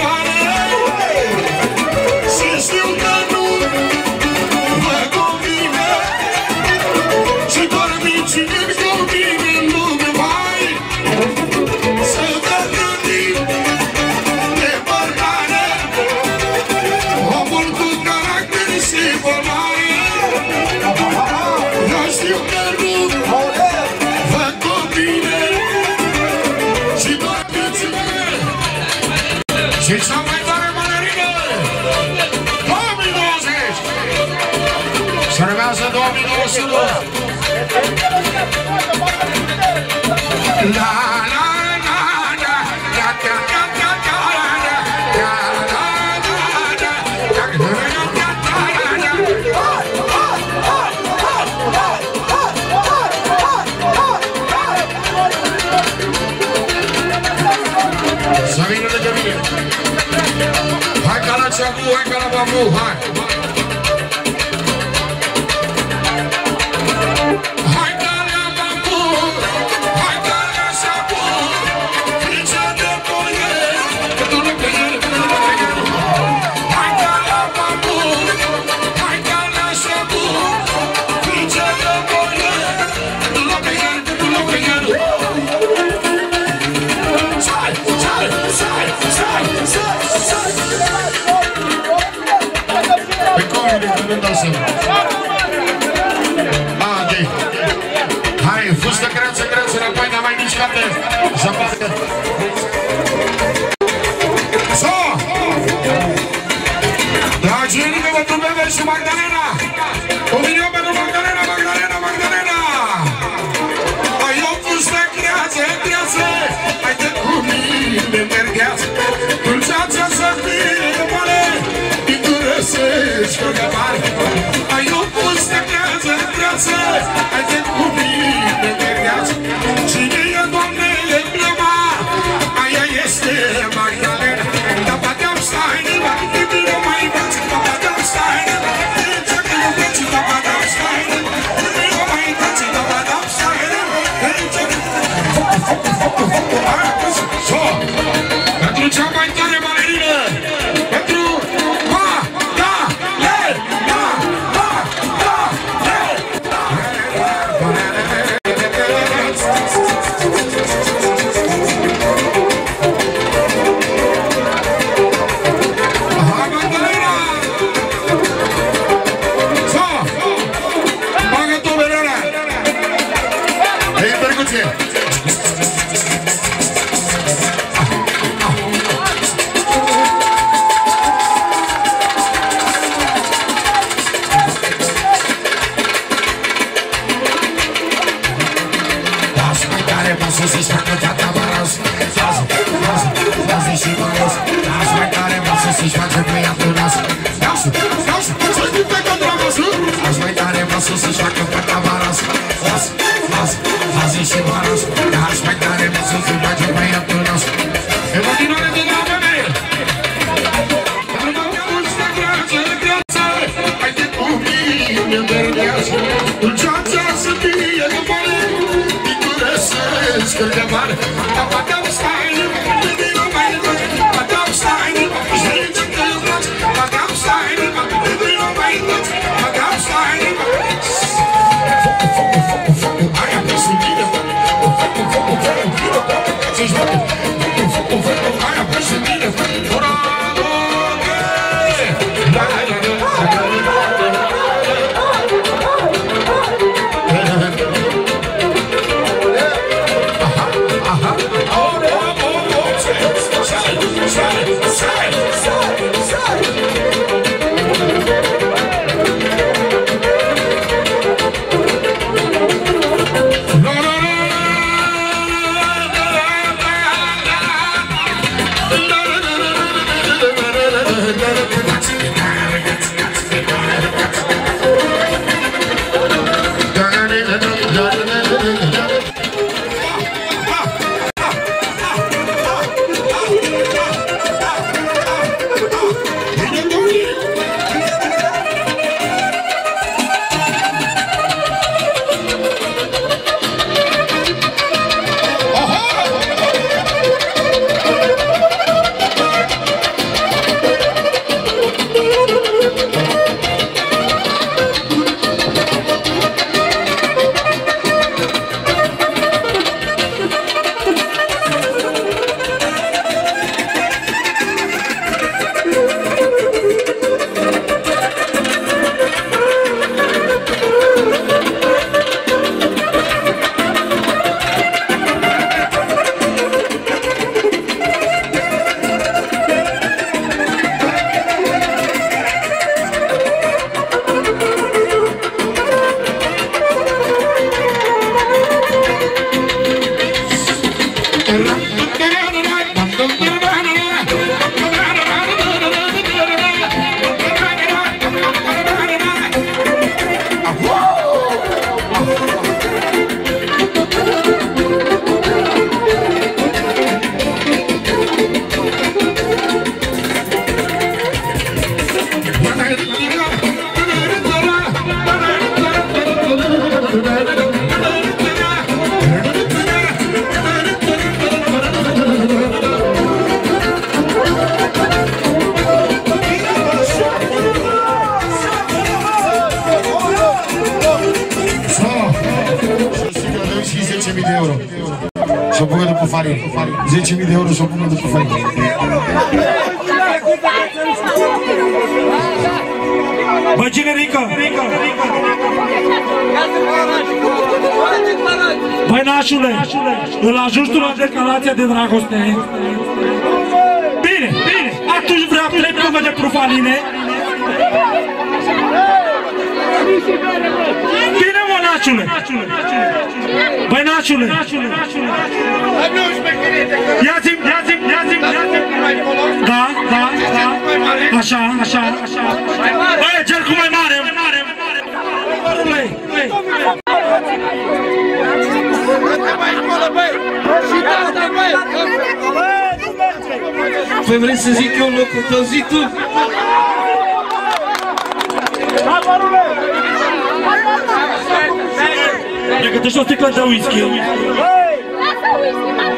Vai, cara, Tiago, vai, cara, Babu, vai. Jacques, da, So, te inimii pentru Bebe și Magdalena, o milion pentru Magdalena, Magdalena, Magdalena. Ai o fustă creață, creață, haide cu mine, mergeați, dulceața să fie mare, pictură să-și făcă mare. Ai o fustă creață, creață,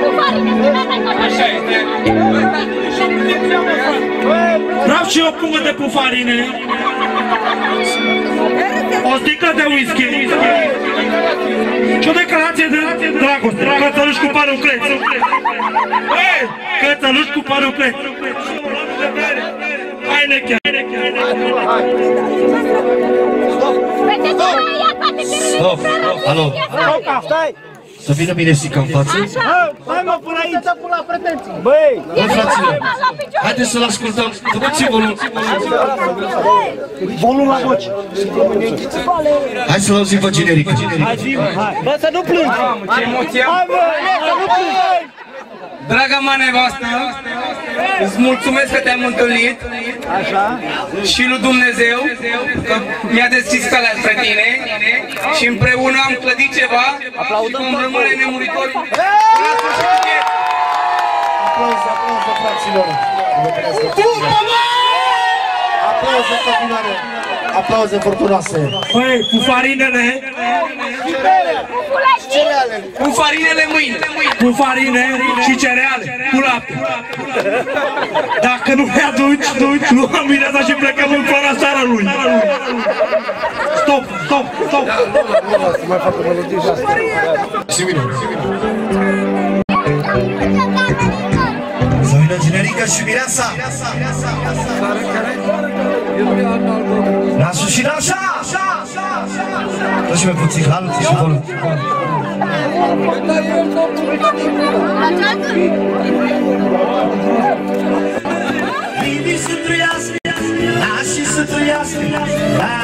cu farină, să nu mai Așa este. Vreau și o pungă de pufarine. O sticlă de whisky. Și o declarație de dragoste. Cățăluș cu părul creț. Băi, cățăluș cu părul creț. Hai nechea. Vedeți, mai ia toate Stop, alo. Să vină bine Sica în față. Hai mă, până aici! pula pretenții! Băi! Bă, fraților, haideți să-l ascultăm. Dă-ți volum. Volum la voce! Hai să-l auzim pe generic. Bă, să nu plângi! Ce emoție! Hai mă, să nu plângi! Draga mea nevastă, îți mulțumesc că te-am întâlnit Așa? și lui Dumnezeu că mi-a deschis calea spre tine și împreună am clădit ceva și vom rămâne nemuritori. La sfârșitul vieții. Aplauze, aplauze, fraților! Aplauze în continuare! Aplauze fortunoase! Băi, pufarinele, Cu farinele mâine. cu farine și cereale, cu lapte. Dacă nu mi-aduci, duci, nu am mireasa și plecăm în fără seara lui. Stop, stop, stop. Și vine! Să vină generică și mireasa! Nasul și nașa! Dă-și mai puțin halu, și volum. Vini să trăiască, nașii să trăiască, la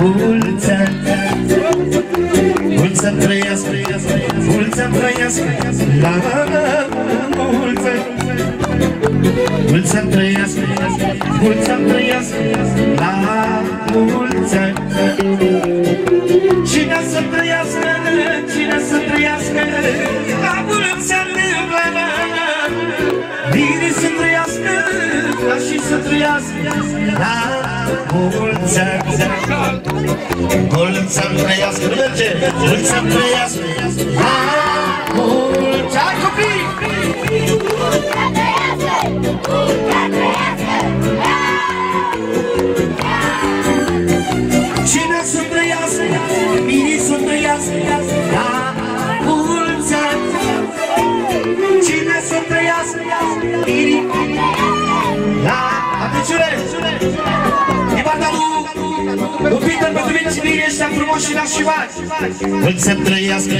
mulți ani. Mulți ani trăiască, mulți ani trăiască, la mulți ani. Mulți ani trăiască, mulți ani trăiască, la mulți ani. Bine să trăiască, dar și să trăiască, la mulți ani. Mulți ani trăiască, merge, mulți ani trăiască, la mulți ani, copii! Cine să trăiască, bine să trăiască, la la... Atențiune! Din partea lui, lui Peter pentru mine și bine ăștia frumoși și nași și mari. Mulți ani trăiască,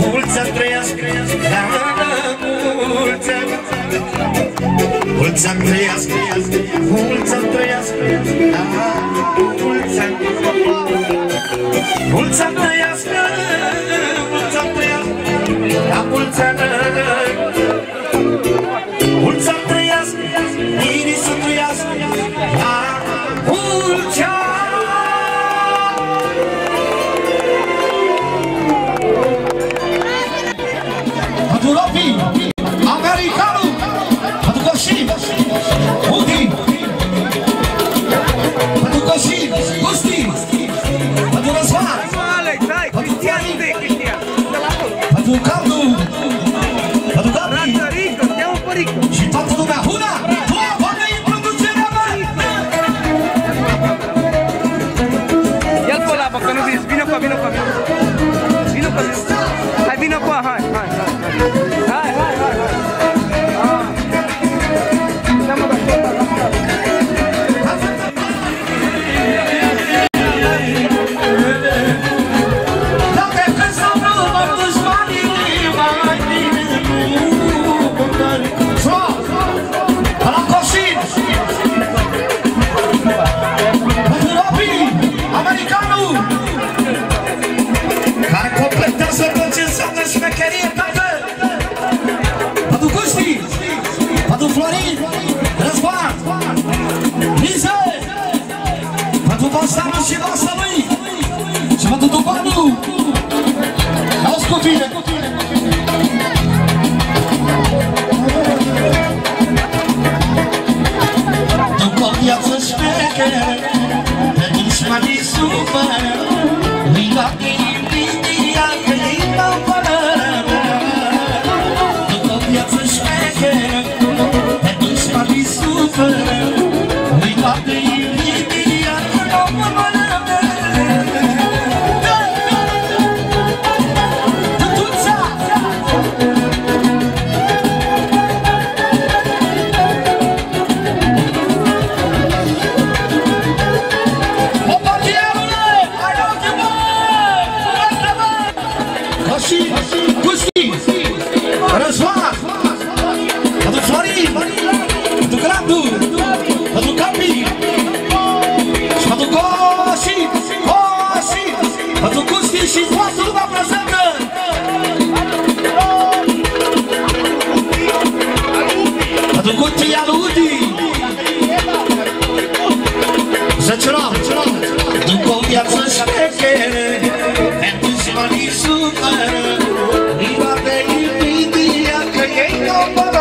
mulți ani trăiască, la mulți ani. Mulți ani trăiască, mulți ani trăiască, la mulți ani. Mulți ani trăiască, mulți ani trăiască, la mulți ani. Патукаши! Патукаши! tine, cu tine, cu Viva Benito, dia que ainda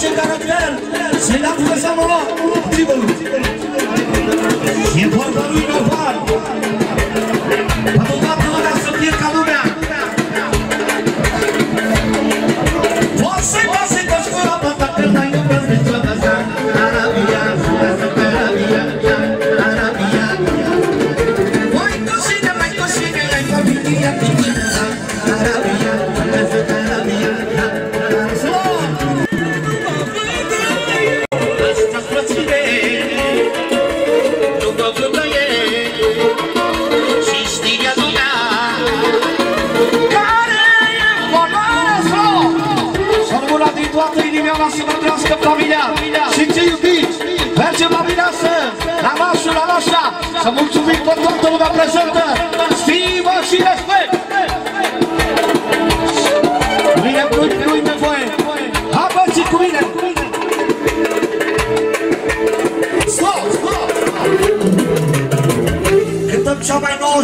ce care el și l-am pus să mă luat. E poarta lui n-a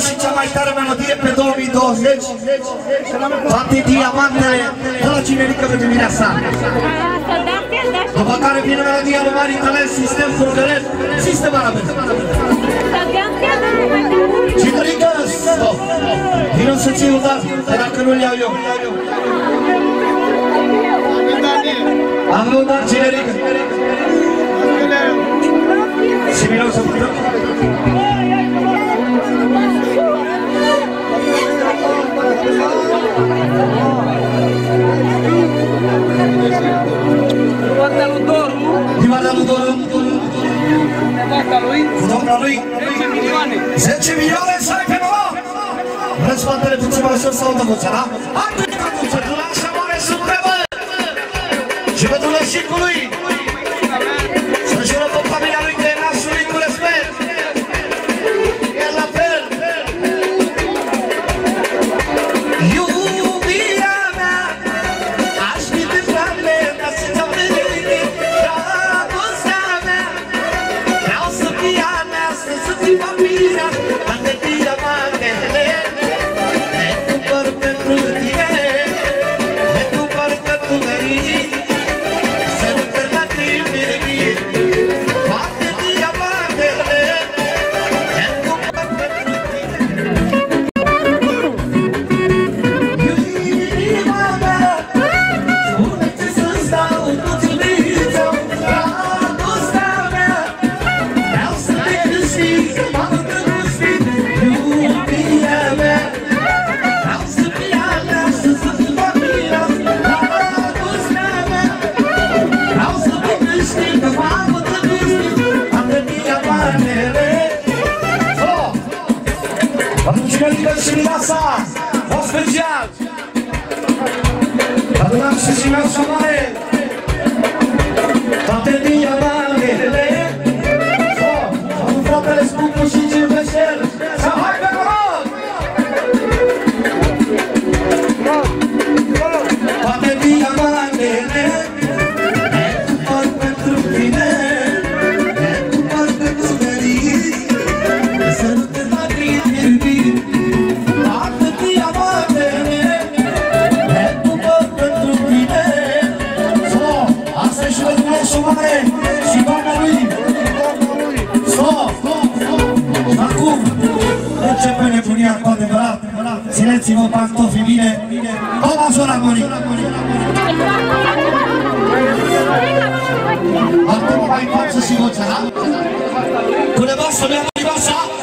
și cea mai tare melodie pe 2020 Toate diamantele de la cinerică de dimineața. După care vine melodia de Mari Talent, Sistem Furcăret, Sistem arabe, Cinerică, stop! Vino să ții udar, că dacă nu-l iau eu. Am luat dar cinerică. Și vino să putem Moartea lui Doru. Din moartea lui Doru. Nevasta lui. Domnul lui. 10 milioane. 10 milioane să pe mama. Răspatele puțin mai jos sau de voțea. Hai! silenzio pantomimile Thomas Oragoni Al primo va in faccia si vocerà con le basse abbiamo ripassato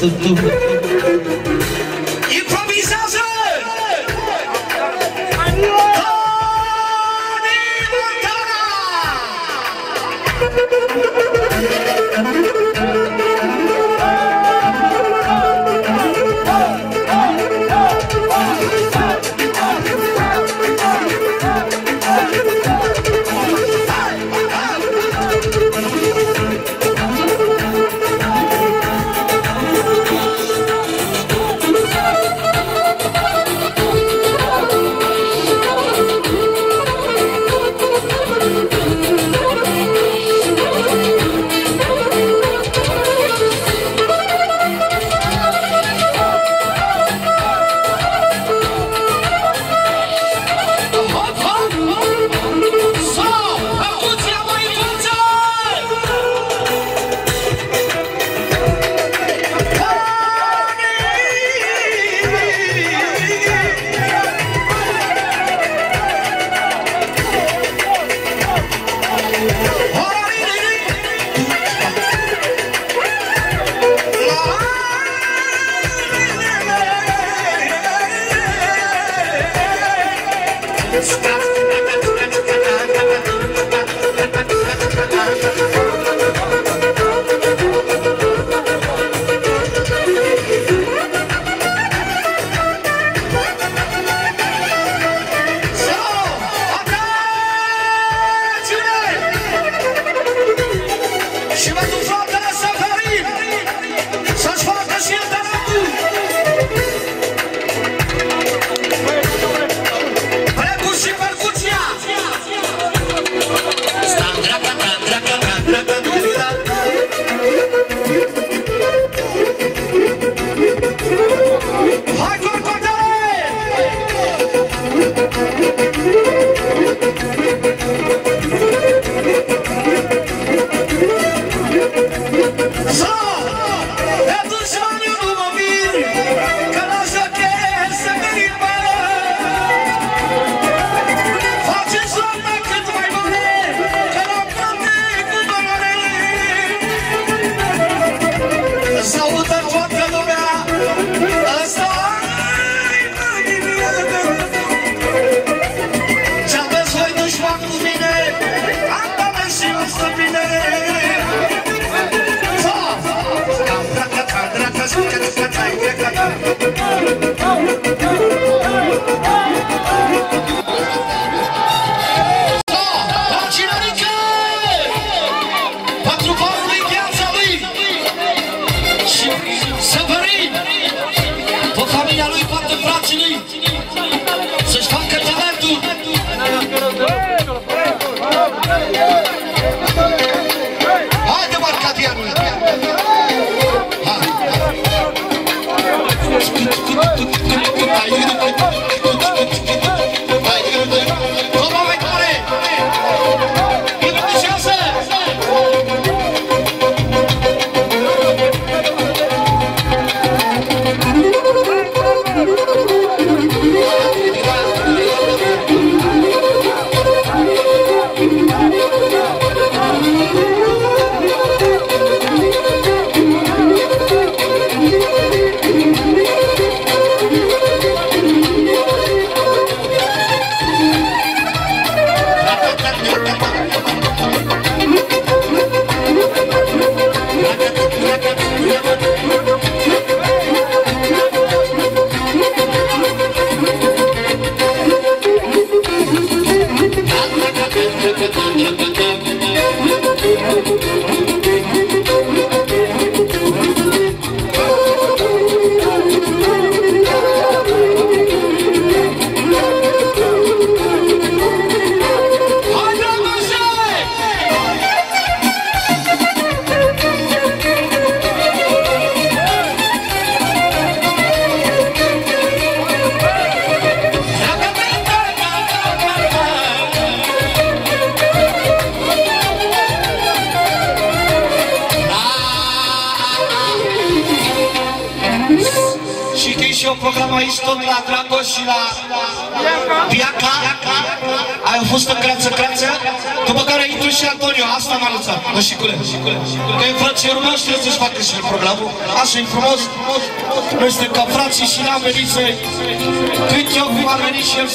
do do.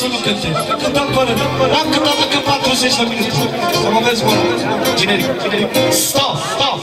să nu cânte. Cântam până. Am cântat încă 40 de minute. Să mă vezi, bă. Generic, generic. Stau, stau.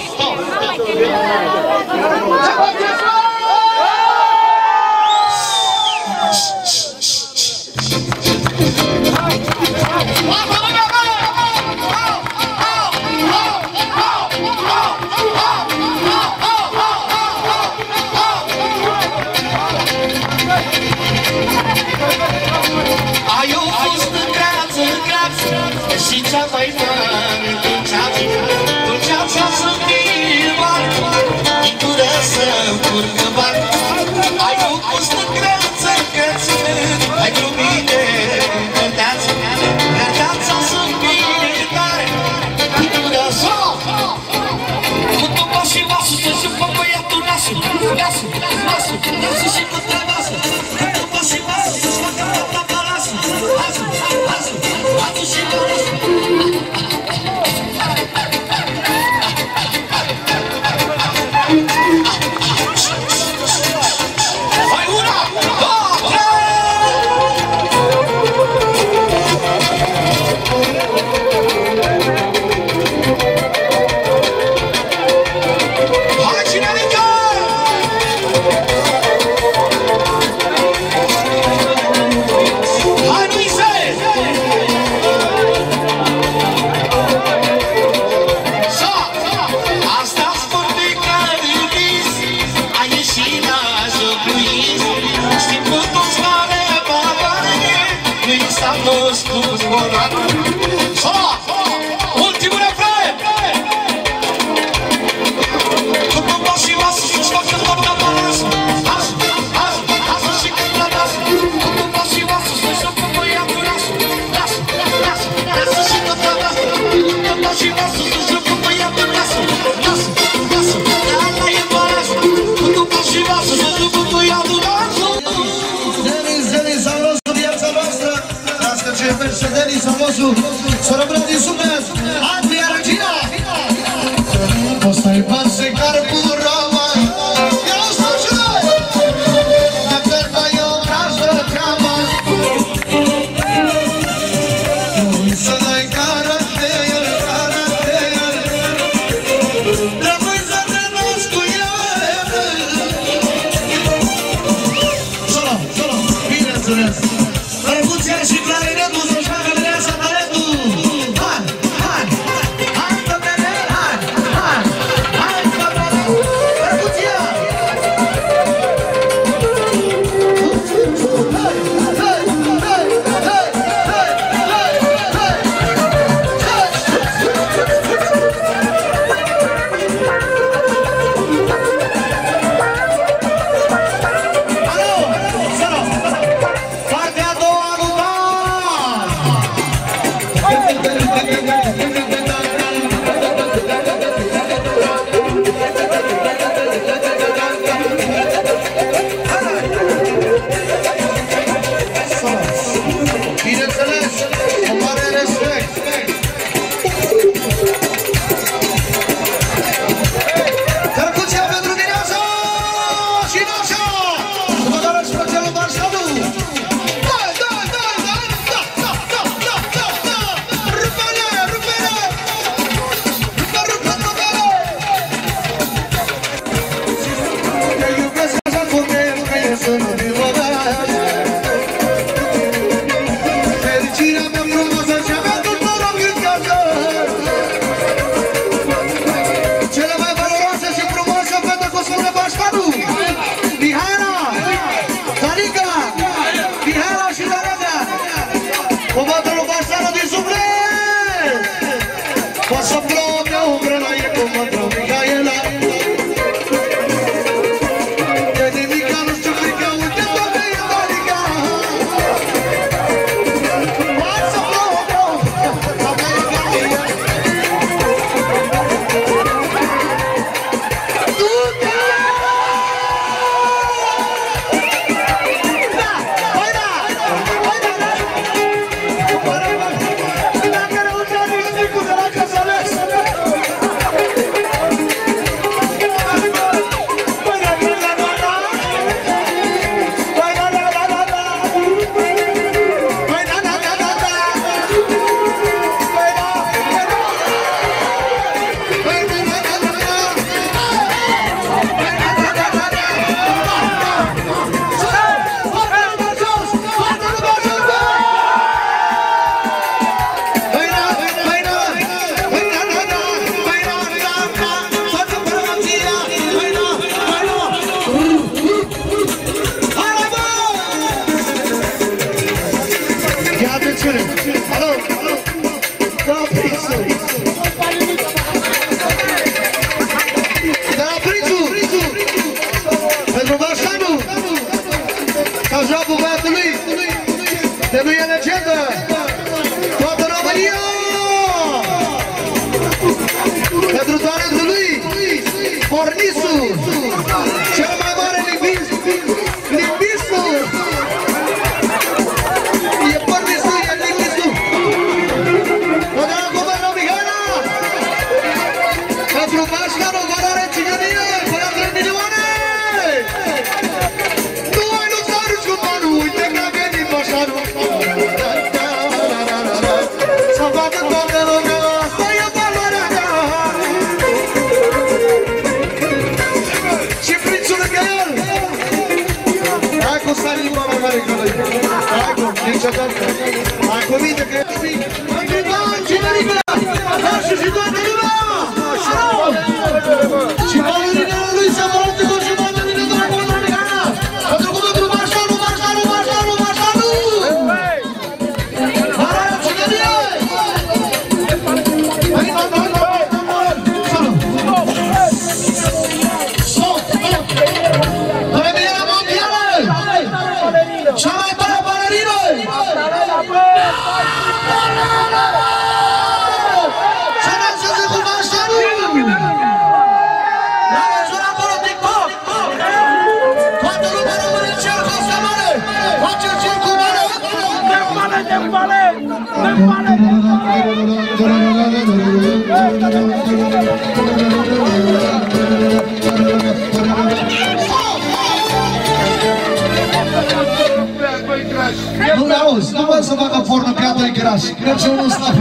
Nu le auzi, nu pot să facă pornă că apa e graș. Cred și unul slab.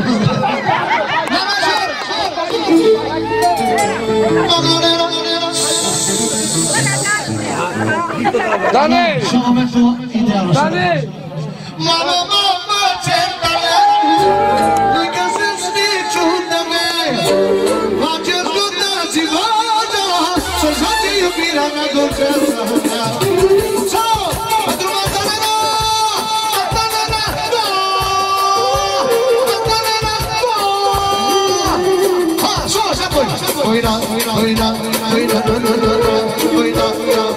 La major! Dane! Și momentul ideal. Dane! Mamă, joace iubirea mea dulceața mea. Sau, pentru Magdalena! Magdalena, da! Magdalena, da! Ha, sus, apoi! Uina, uina, uina, uina, nu, nu, nu, nu, uina, uina, uina, Antoni